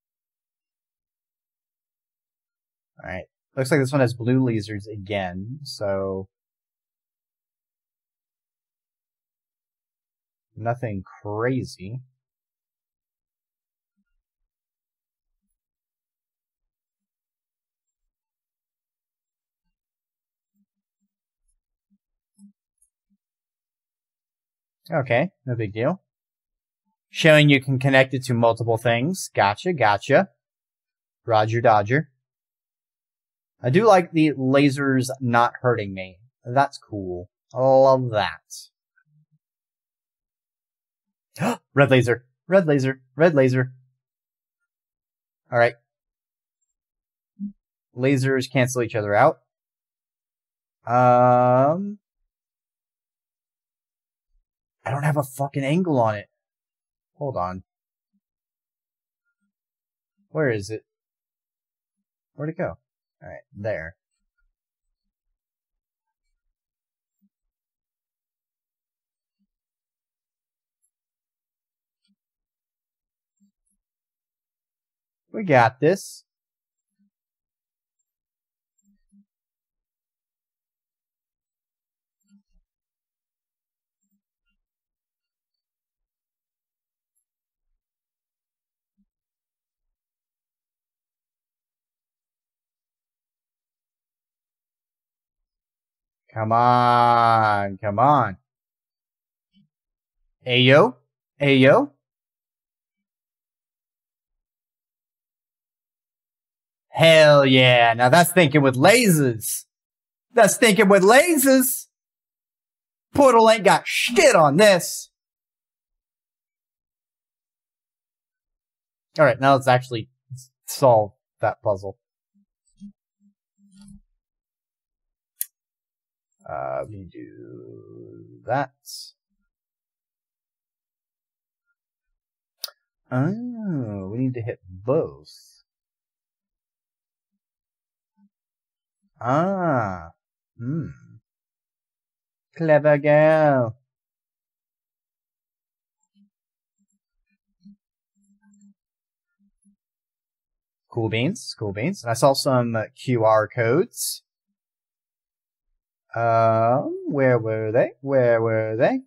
[SPEAKER 1] All right. Looks like this one has blue lasers again. So Nothing crazy. Okay, no big deal. Showing you can connect it to multiple things. Gotcha, gotcha. Roger Dodger. I do like the lasers not hurting me. That's cool. I love that. red laser, red laser, red laser. All right. Lasers cancel each other out. Um, I don't have a fucking angle on it. Hold on. Where is it? Where'd it go? All right, there. We got this. Come on, come on. Ayo, Ayo. Hell yeah. Now that's thinking with lasers. That's thinking with lasers. Portal ain't got shit on this. Alright, now let's actually solve that puzzle. Uh, we do that. Oh, we need to hit both. Ah. Hmm. Clever girl. Cool beans, cool beans. I saw some QR codes. Um, where were they? Where were they?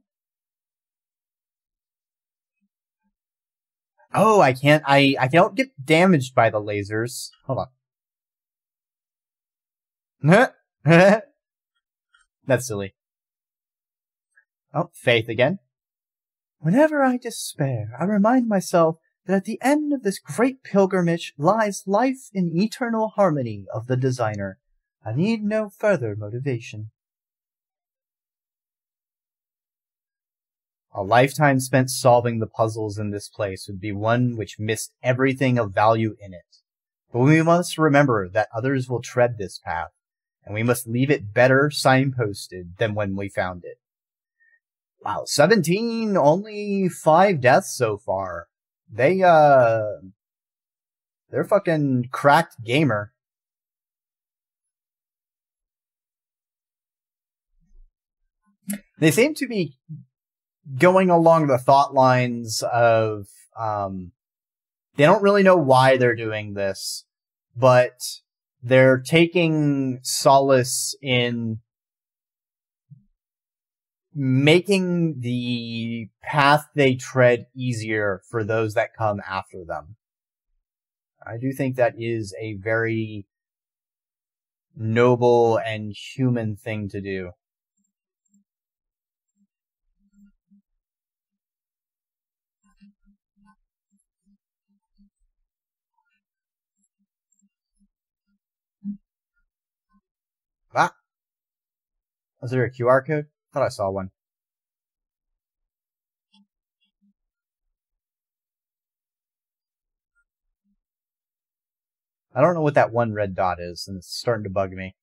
[SPEAKER 1] Oh, I can't, I, I don't get damaged by the lasers. Hold on. That's silly. Oh, Faith again. Whenever I despair, I remind myself that at the end of this great pilgrimage lies life in eternal harmony of the designer. I need no further motivation. A lifetime spent solving the puzzles in this place would be one which missed everything of value in it. But we must remember that others will tread this path, and we must leave it better signposted than when we found it. Wow, 17, only 5 deaths so far. They, uh, they're fucking cracked gamer. They seem to be going along the thought lines of um, they don't really know why they're doing this, but they're taking solace in making the path they tread easier for those that come after them. I do think that is a very noble and human thing to do. Was there a QR code? thought I saw one. I don't know what that one red dot is, and it's starting to bug me.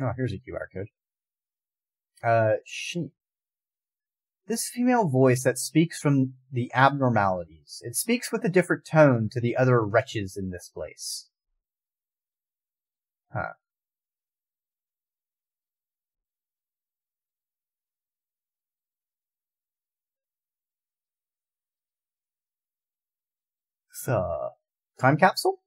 [SPEAKER 1] Oh, here's a QR code. Uh, sheep. This female voice that speaks from the abnormalities. It speaks with a different tone to the other wretches in this place. Huh. So, time capsule?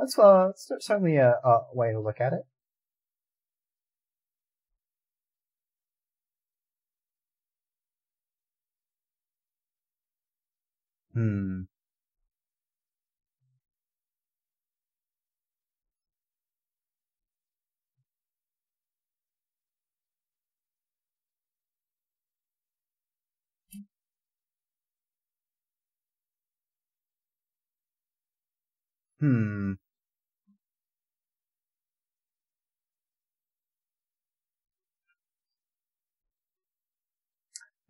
[SPEAKER 1] That's uh, certainly a, a way to look at it. Hmm. Hmm.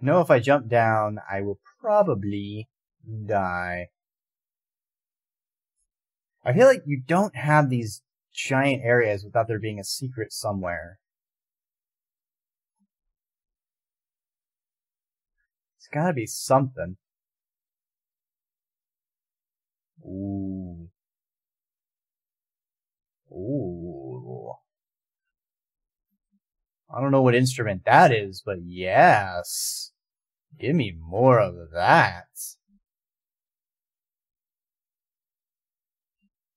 [SPEAKER 1] Know if I jump down, I will probably die. I feel like you don't have these giant areas without there being a secret somewhere. It's gotta be something. Ooh. Ooh. I don't know what instrument that is, but yes. Give me more of that.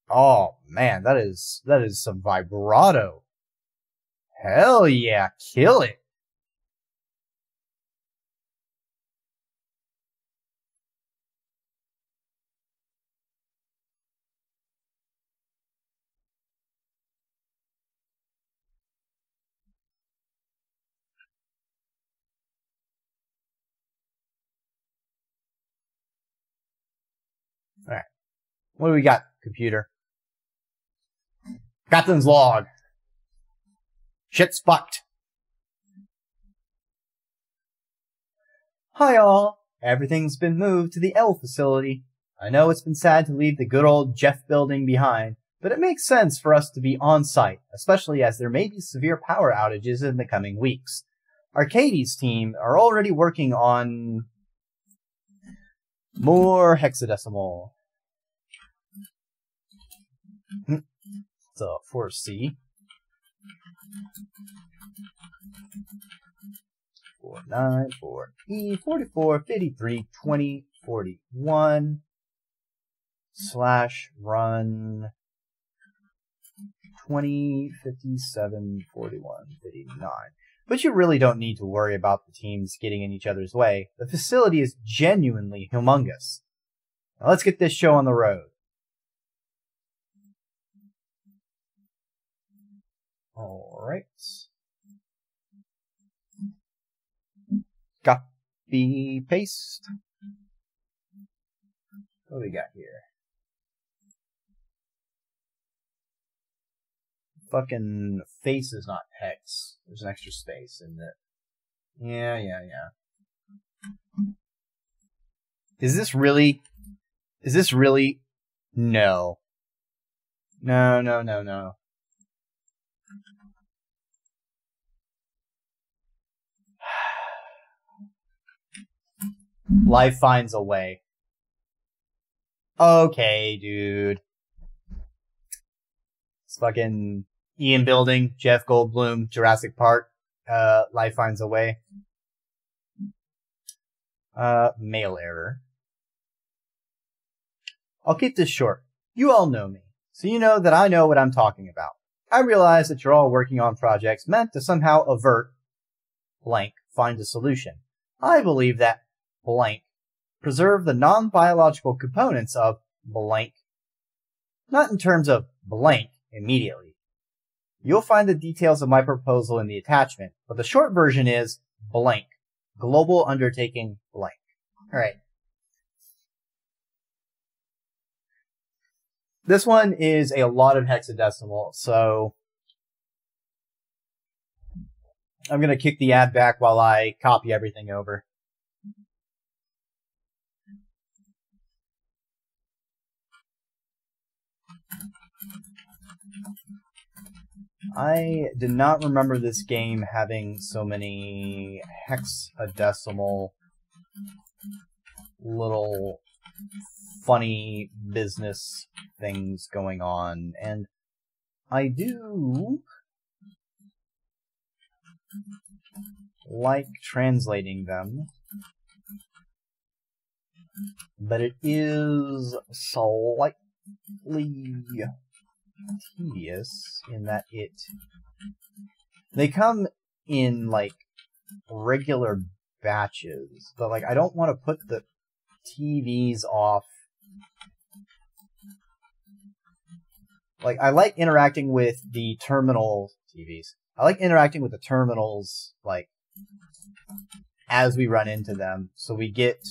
[SPEAKER 1] Oh man, that is that is some vibrato. Hell yeah, kill it. All right. What do we got, computer? Captain's log. Shit's fucked. Hi all. Everything's been moved to the L facility. I know it's been sad to leave the good old Jeff building behind, but it makes sense for us to be on site, especially as there may be severe power outages in the coming weeks. Arcades team are already working on more hexadecimal. Hmm. So for C. 49, 4 E, 44, 53, 20, 41, slash run 20, 57, 41, 59. But you really don't need to worry about the teams getting in each other's way. The facility is genuinely humongous. Now let's get this show on the road. Alright. Copy, paste. What do we got here? Fucking face is not hex. There's an extra space in it. Yeah, yeah, yeah. Is this really? Is this really? No. No, no, no, no. Life finds a way. Okay, dude. It's fucking Ian Building, Jeff Goldblum, Jurassic Park. Uh, Life finds a way. Uh, mail error. I'll keep this short. You all know me, so you know that I know what I'm talking about. I realize that you're all working on projects meant to somehow avert blank find a solution. I believe that blank preserve the non-biological components of blank. Not in terms of blank immediately. You'll find the details of my proposal in the attachment, but the short version is blank. Global undertaking blank. Alright. This one is a lot of hexadecimal, so I'm gonna kick the ad back while I copy everything over. I did not remember this game having so many hexadecimal little funny business things going on, and I do like translating them, but it is slightly tedious in that it they come in like regular batches, but like I don't want to put the TVs off. Like I like interacting with the terminal TVs. I like interacting with the terminals like as we run into them, so we get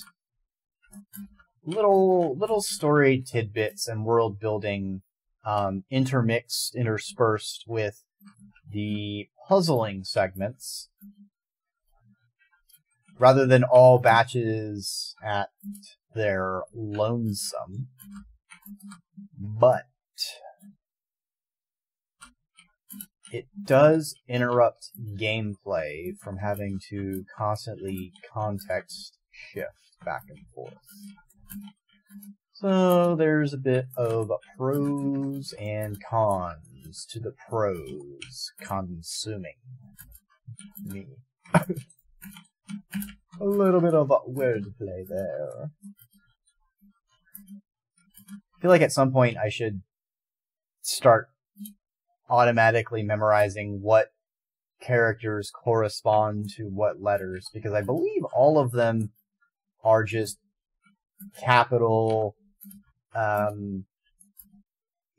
[SPEAKER 1] little little story tidbits and world building um, intermixed, interspersed with the puzzling segments. rather than all batches at their lonesome. But it does interrupt gameplay from having to constantly context shift back and forth. So there's a bit of pros and cons to the prose consuming me. a little bit of wordplay there. I feel like at some point I should start automatically memorizing what characters correspond to what letters because I believe all of them are just capital um,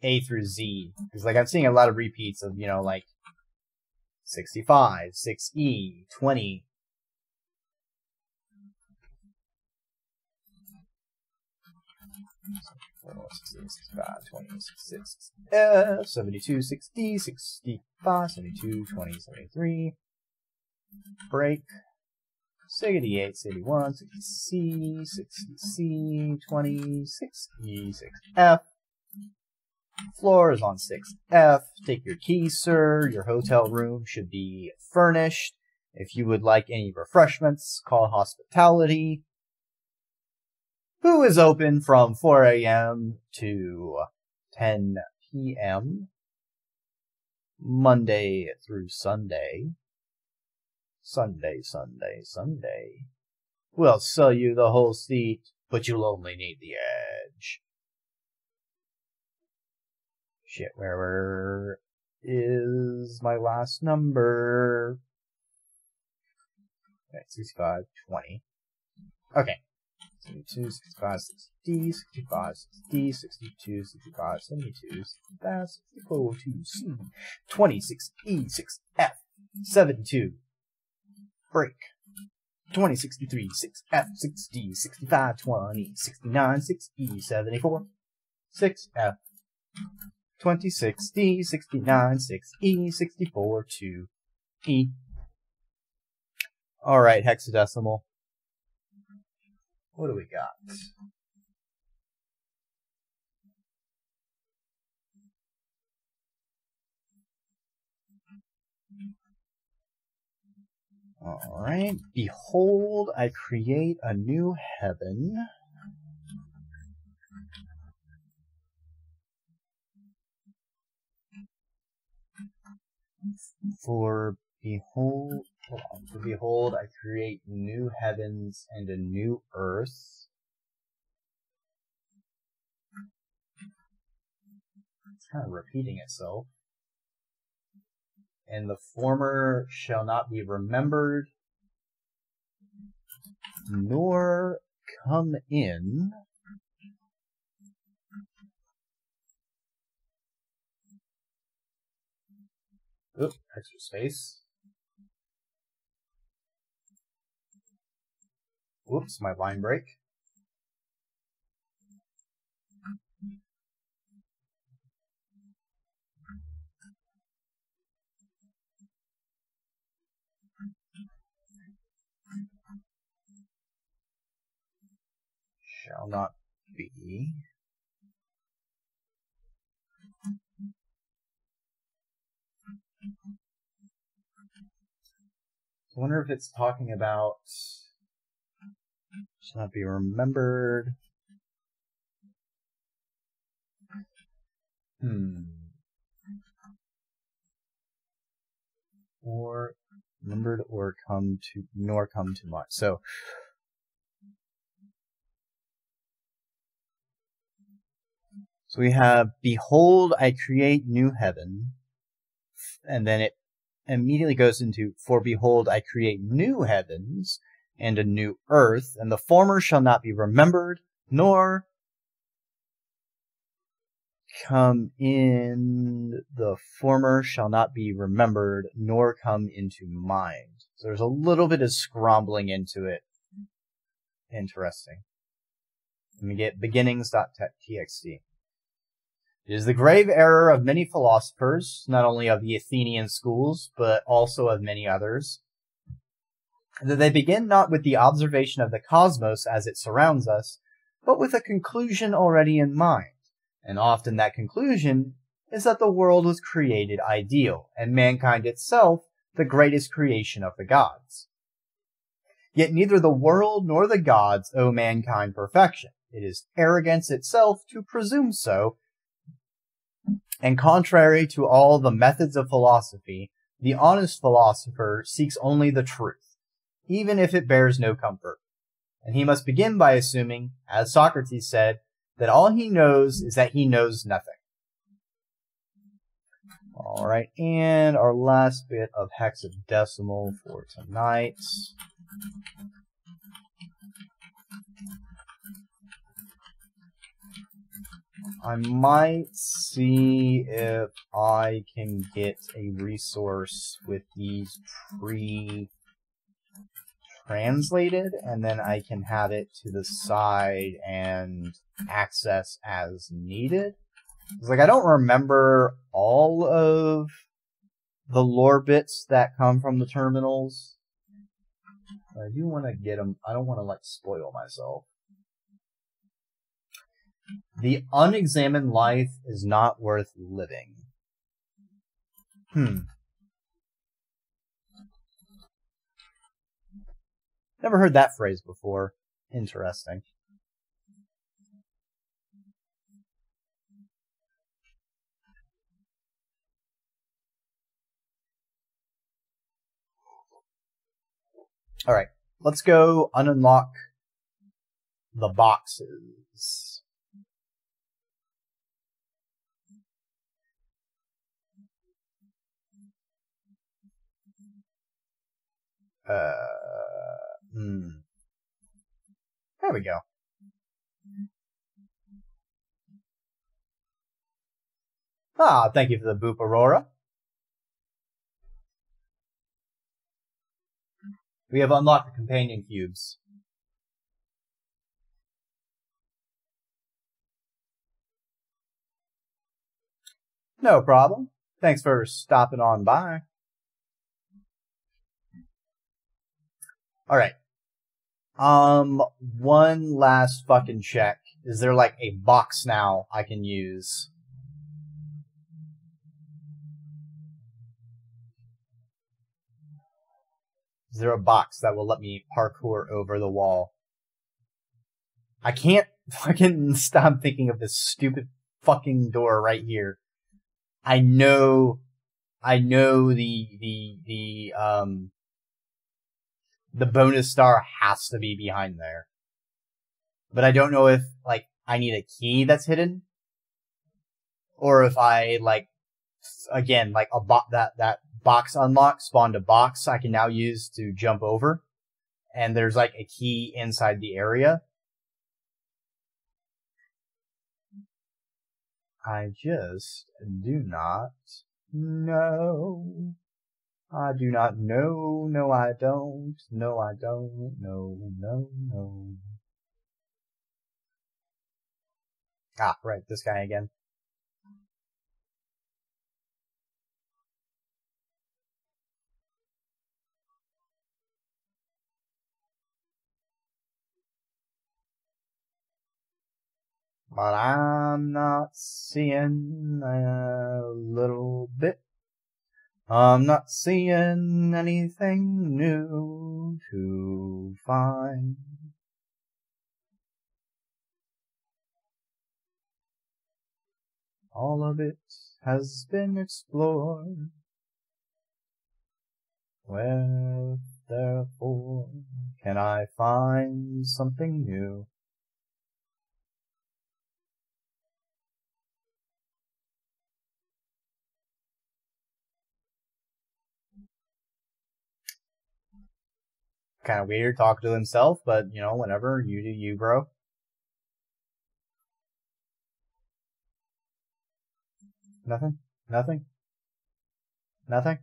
[SPEAKER 1] A through Z. Because like I'm seeing a lot of repeats of you know like 65, 6E, 20. Oh, 65, 20, 66, F, 72, 60, 65, 72, 20, 73. Break. 68, 61, 60C, 60C, 20, 6E, 6F. Floor is on 6F. Take your keys, sir. Your hotel room should be furnished. If you would like any refreshments, call hospitality. Who is open from 4 a.m. to 10 p.m. Monday through Sunday. Sunday, Sunday, Sunday. We'll sell you the whole seat, but you'll only need the edge. Shit, where is my last number? Okay, 65, 20. Okay. 72, 65, 60, 65, 60, 62, 65, 72, 65, 64, 2C, 26, E, 6F, 72, break. 20, 63, 6, F, 60, 65, 20, 69, 6, E, 74, 6, F, 20, 60, 69, 6, E, 64, 2, E. Alright, hexadecimal. What do we got? Alright. Behold, I create a new heaven. For behold, for behold, I create new heavens and a new earth. It's kind of repeating itself and the former shall not be remembered, nor come in. Oop, extra space. Whoops, my line break. Shall not be. I wonder if it's talking about shall not be remembered. Hmm. Or remembered or come to nor come to mind. So So we have, Behold, I create new heaven. And then it immediately goes into, For behold, I create new heavens and a new earth, and the former shall not be remembered, nor come in, the former shall not be remembered, nor come into mind. So there's a little bit of scrambling into it. Interesting. Let me get beginnings.txt. It is the grave error of many philosophers, not only of the Athenian schools, but also of many others, that they begin not with the observation of the cosmos as it surrounds us, but with a conclusion already in mind. And often that conclusion is that the world was created ideal, and mankind itself the greatest creation of the gods. Yet neither the world nor the gods owe mankind perfection. It is arrogance itself to presume so, and contrary to all the methods of philosophy, the honest philosopher seeks only the truth, even if it bears no comfort. And he must begin by assuming, as Socrates said, that all he knows is that he knows nothing. All right, and our last bit of hexadecimal for tonight. I might see if I can get a resource with these pre translated and then I can have it to the side and access as needed. It's like I don't remember all of the lore bits that come from the terminals. I do want to get them. I don't want to like spoil myself. The unexamined life is not worth living. Hmm. Never heard that phrase before. Interesting. All right, let's go unlock the boxes. Uh, hmm. There we go. Ah, thank you for the boop, Aurora. We have unlocked the companion cubes. No problem. Thanks for stopping on by. All right. Um, one last fucking check. Is there like a box now I can use? Is there a box that will let me parkour over the wall? I can't fucking stop thinking of this stupid fucking door right here. I know, I know the, the, the, um, the bonus star has to be behind there. But I don't know if, like, I need a key that's hidden. Or if I, like, again, like a bot, that, that box unlock spawned a box I can now use to jump over. And there's like a key inside the area. I just do not know. I do not know. No, I don't. No, I don't. No, no, no. Ah, right, this guy again. But I'm not seeing a little bit. I'm not seeing anything new to find. All of it has been explored. Where, therefore, can I find something new? Kind of weird talking to himself, but you know, whatever. You do you, bro. Nothing? Nothing? Nothing?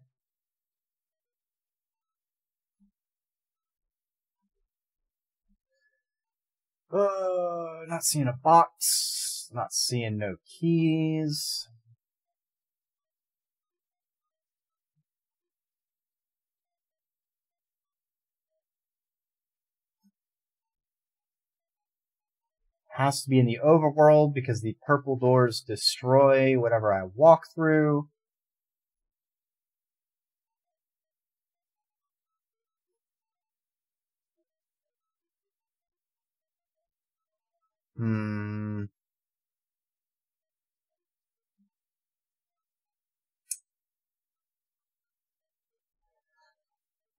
[SPEAKER 1] Uh, not seeing a box. Not seeing no keys. Has to be in the overworld because the purple doors destroy whatever I walk through. Hmm.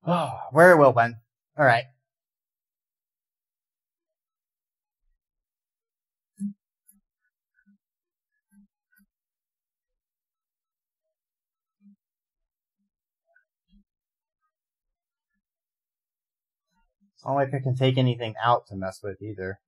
[SPEAKER 1] Oh, where it will then. Alright. It's not like I can take anything out to mess with either.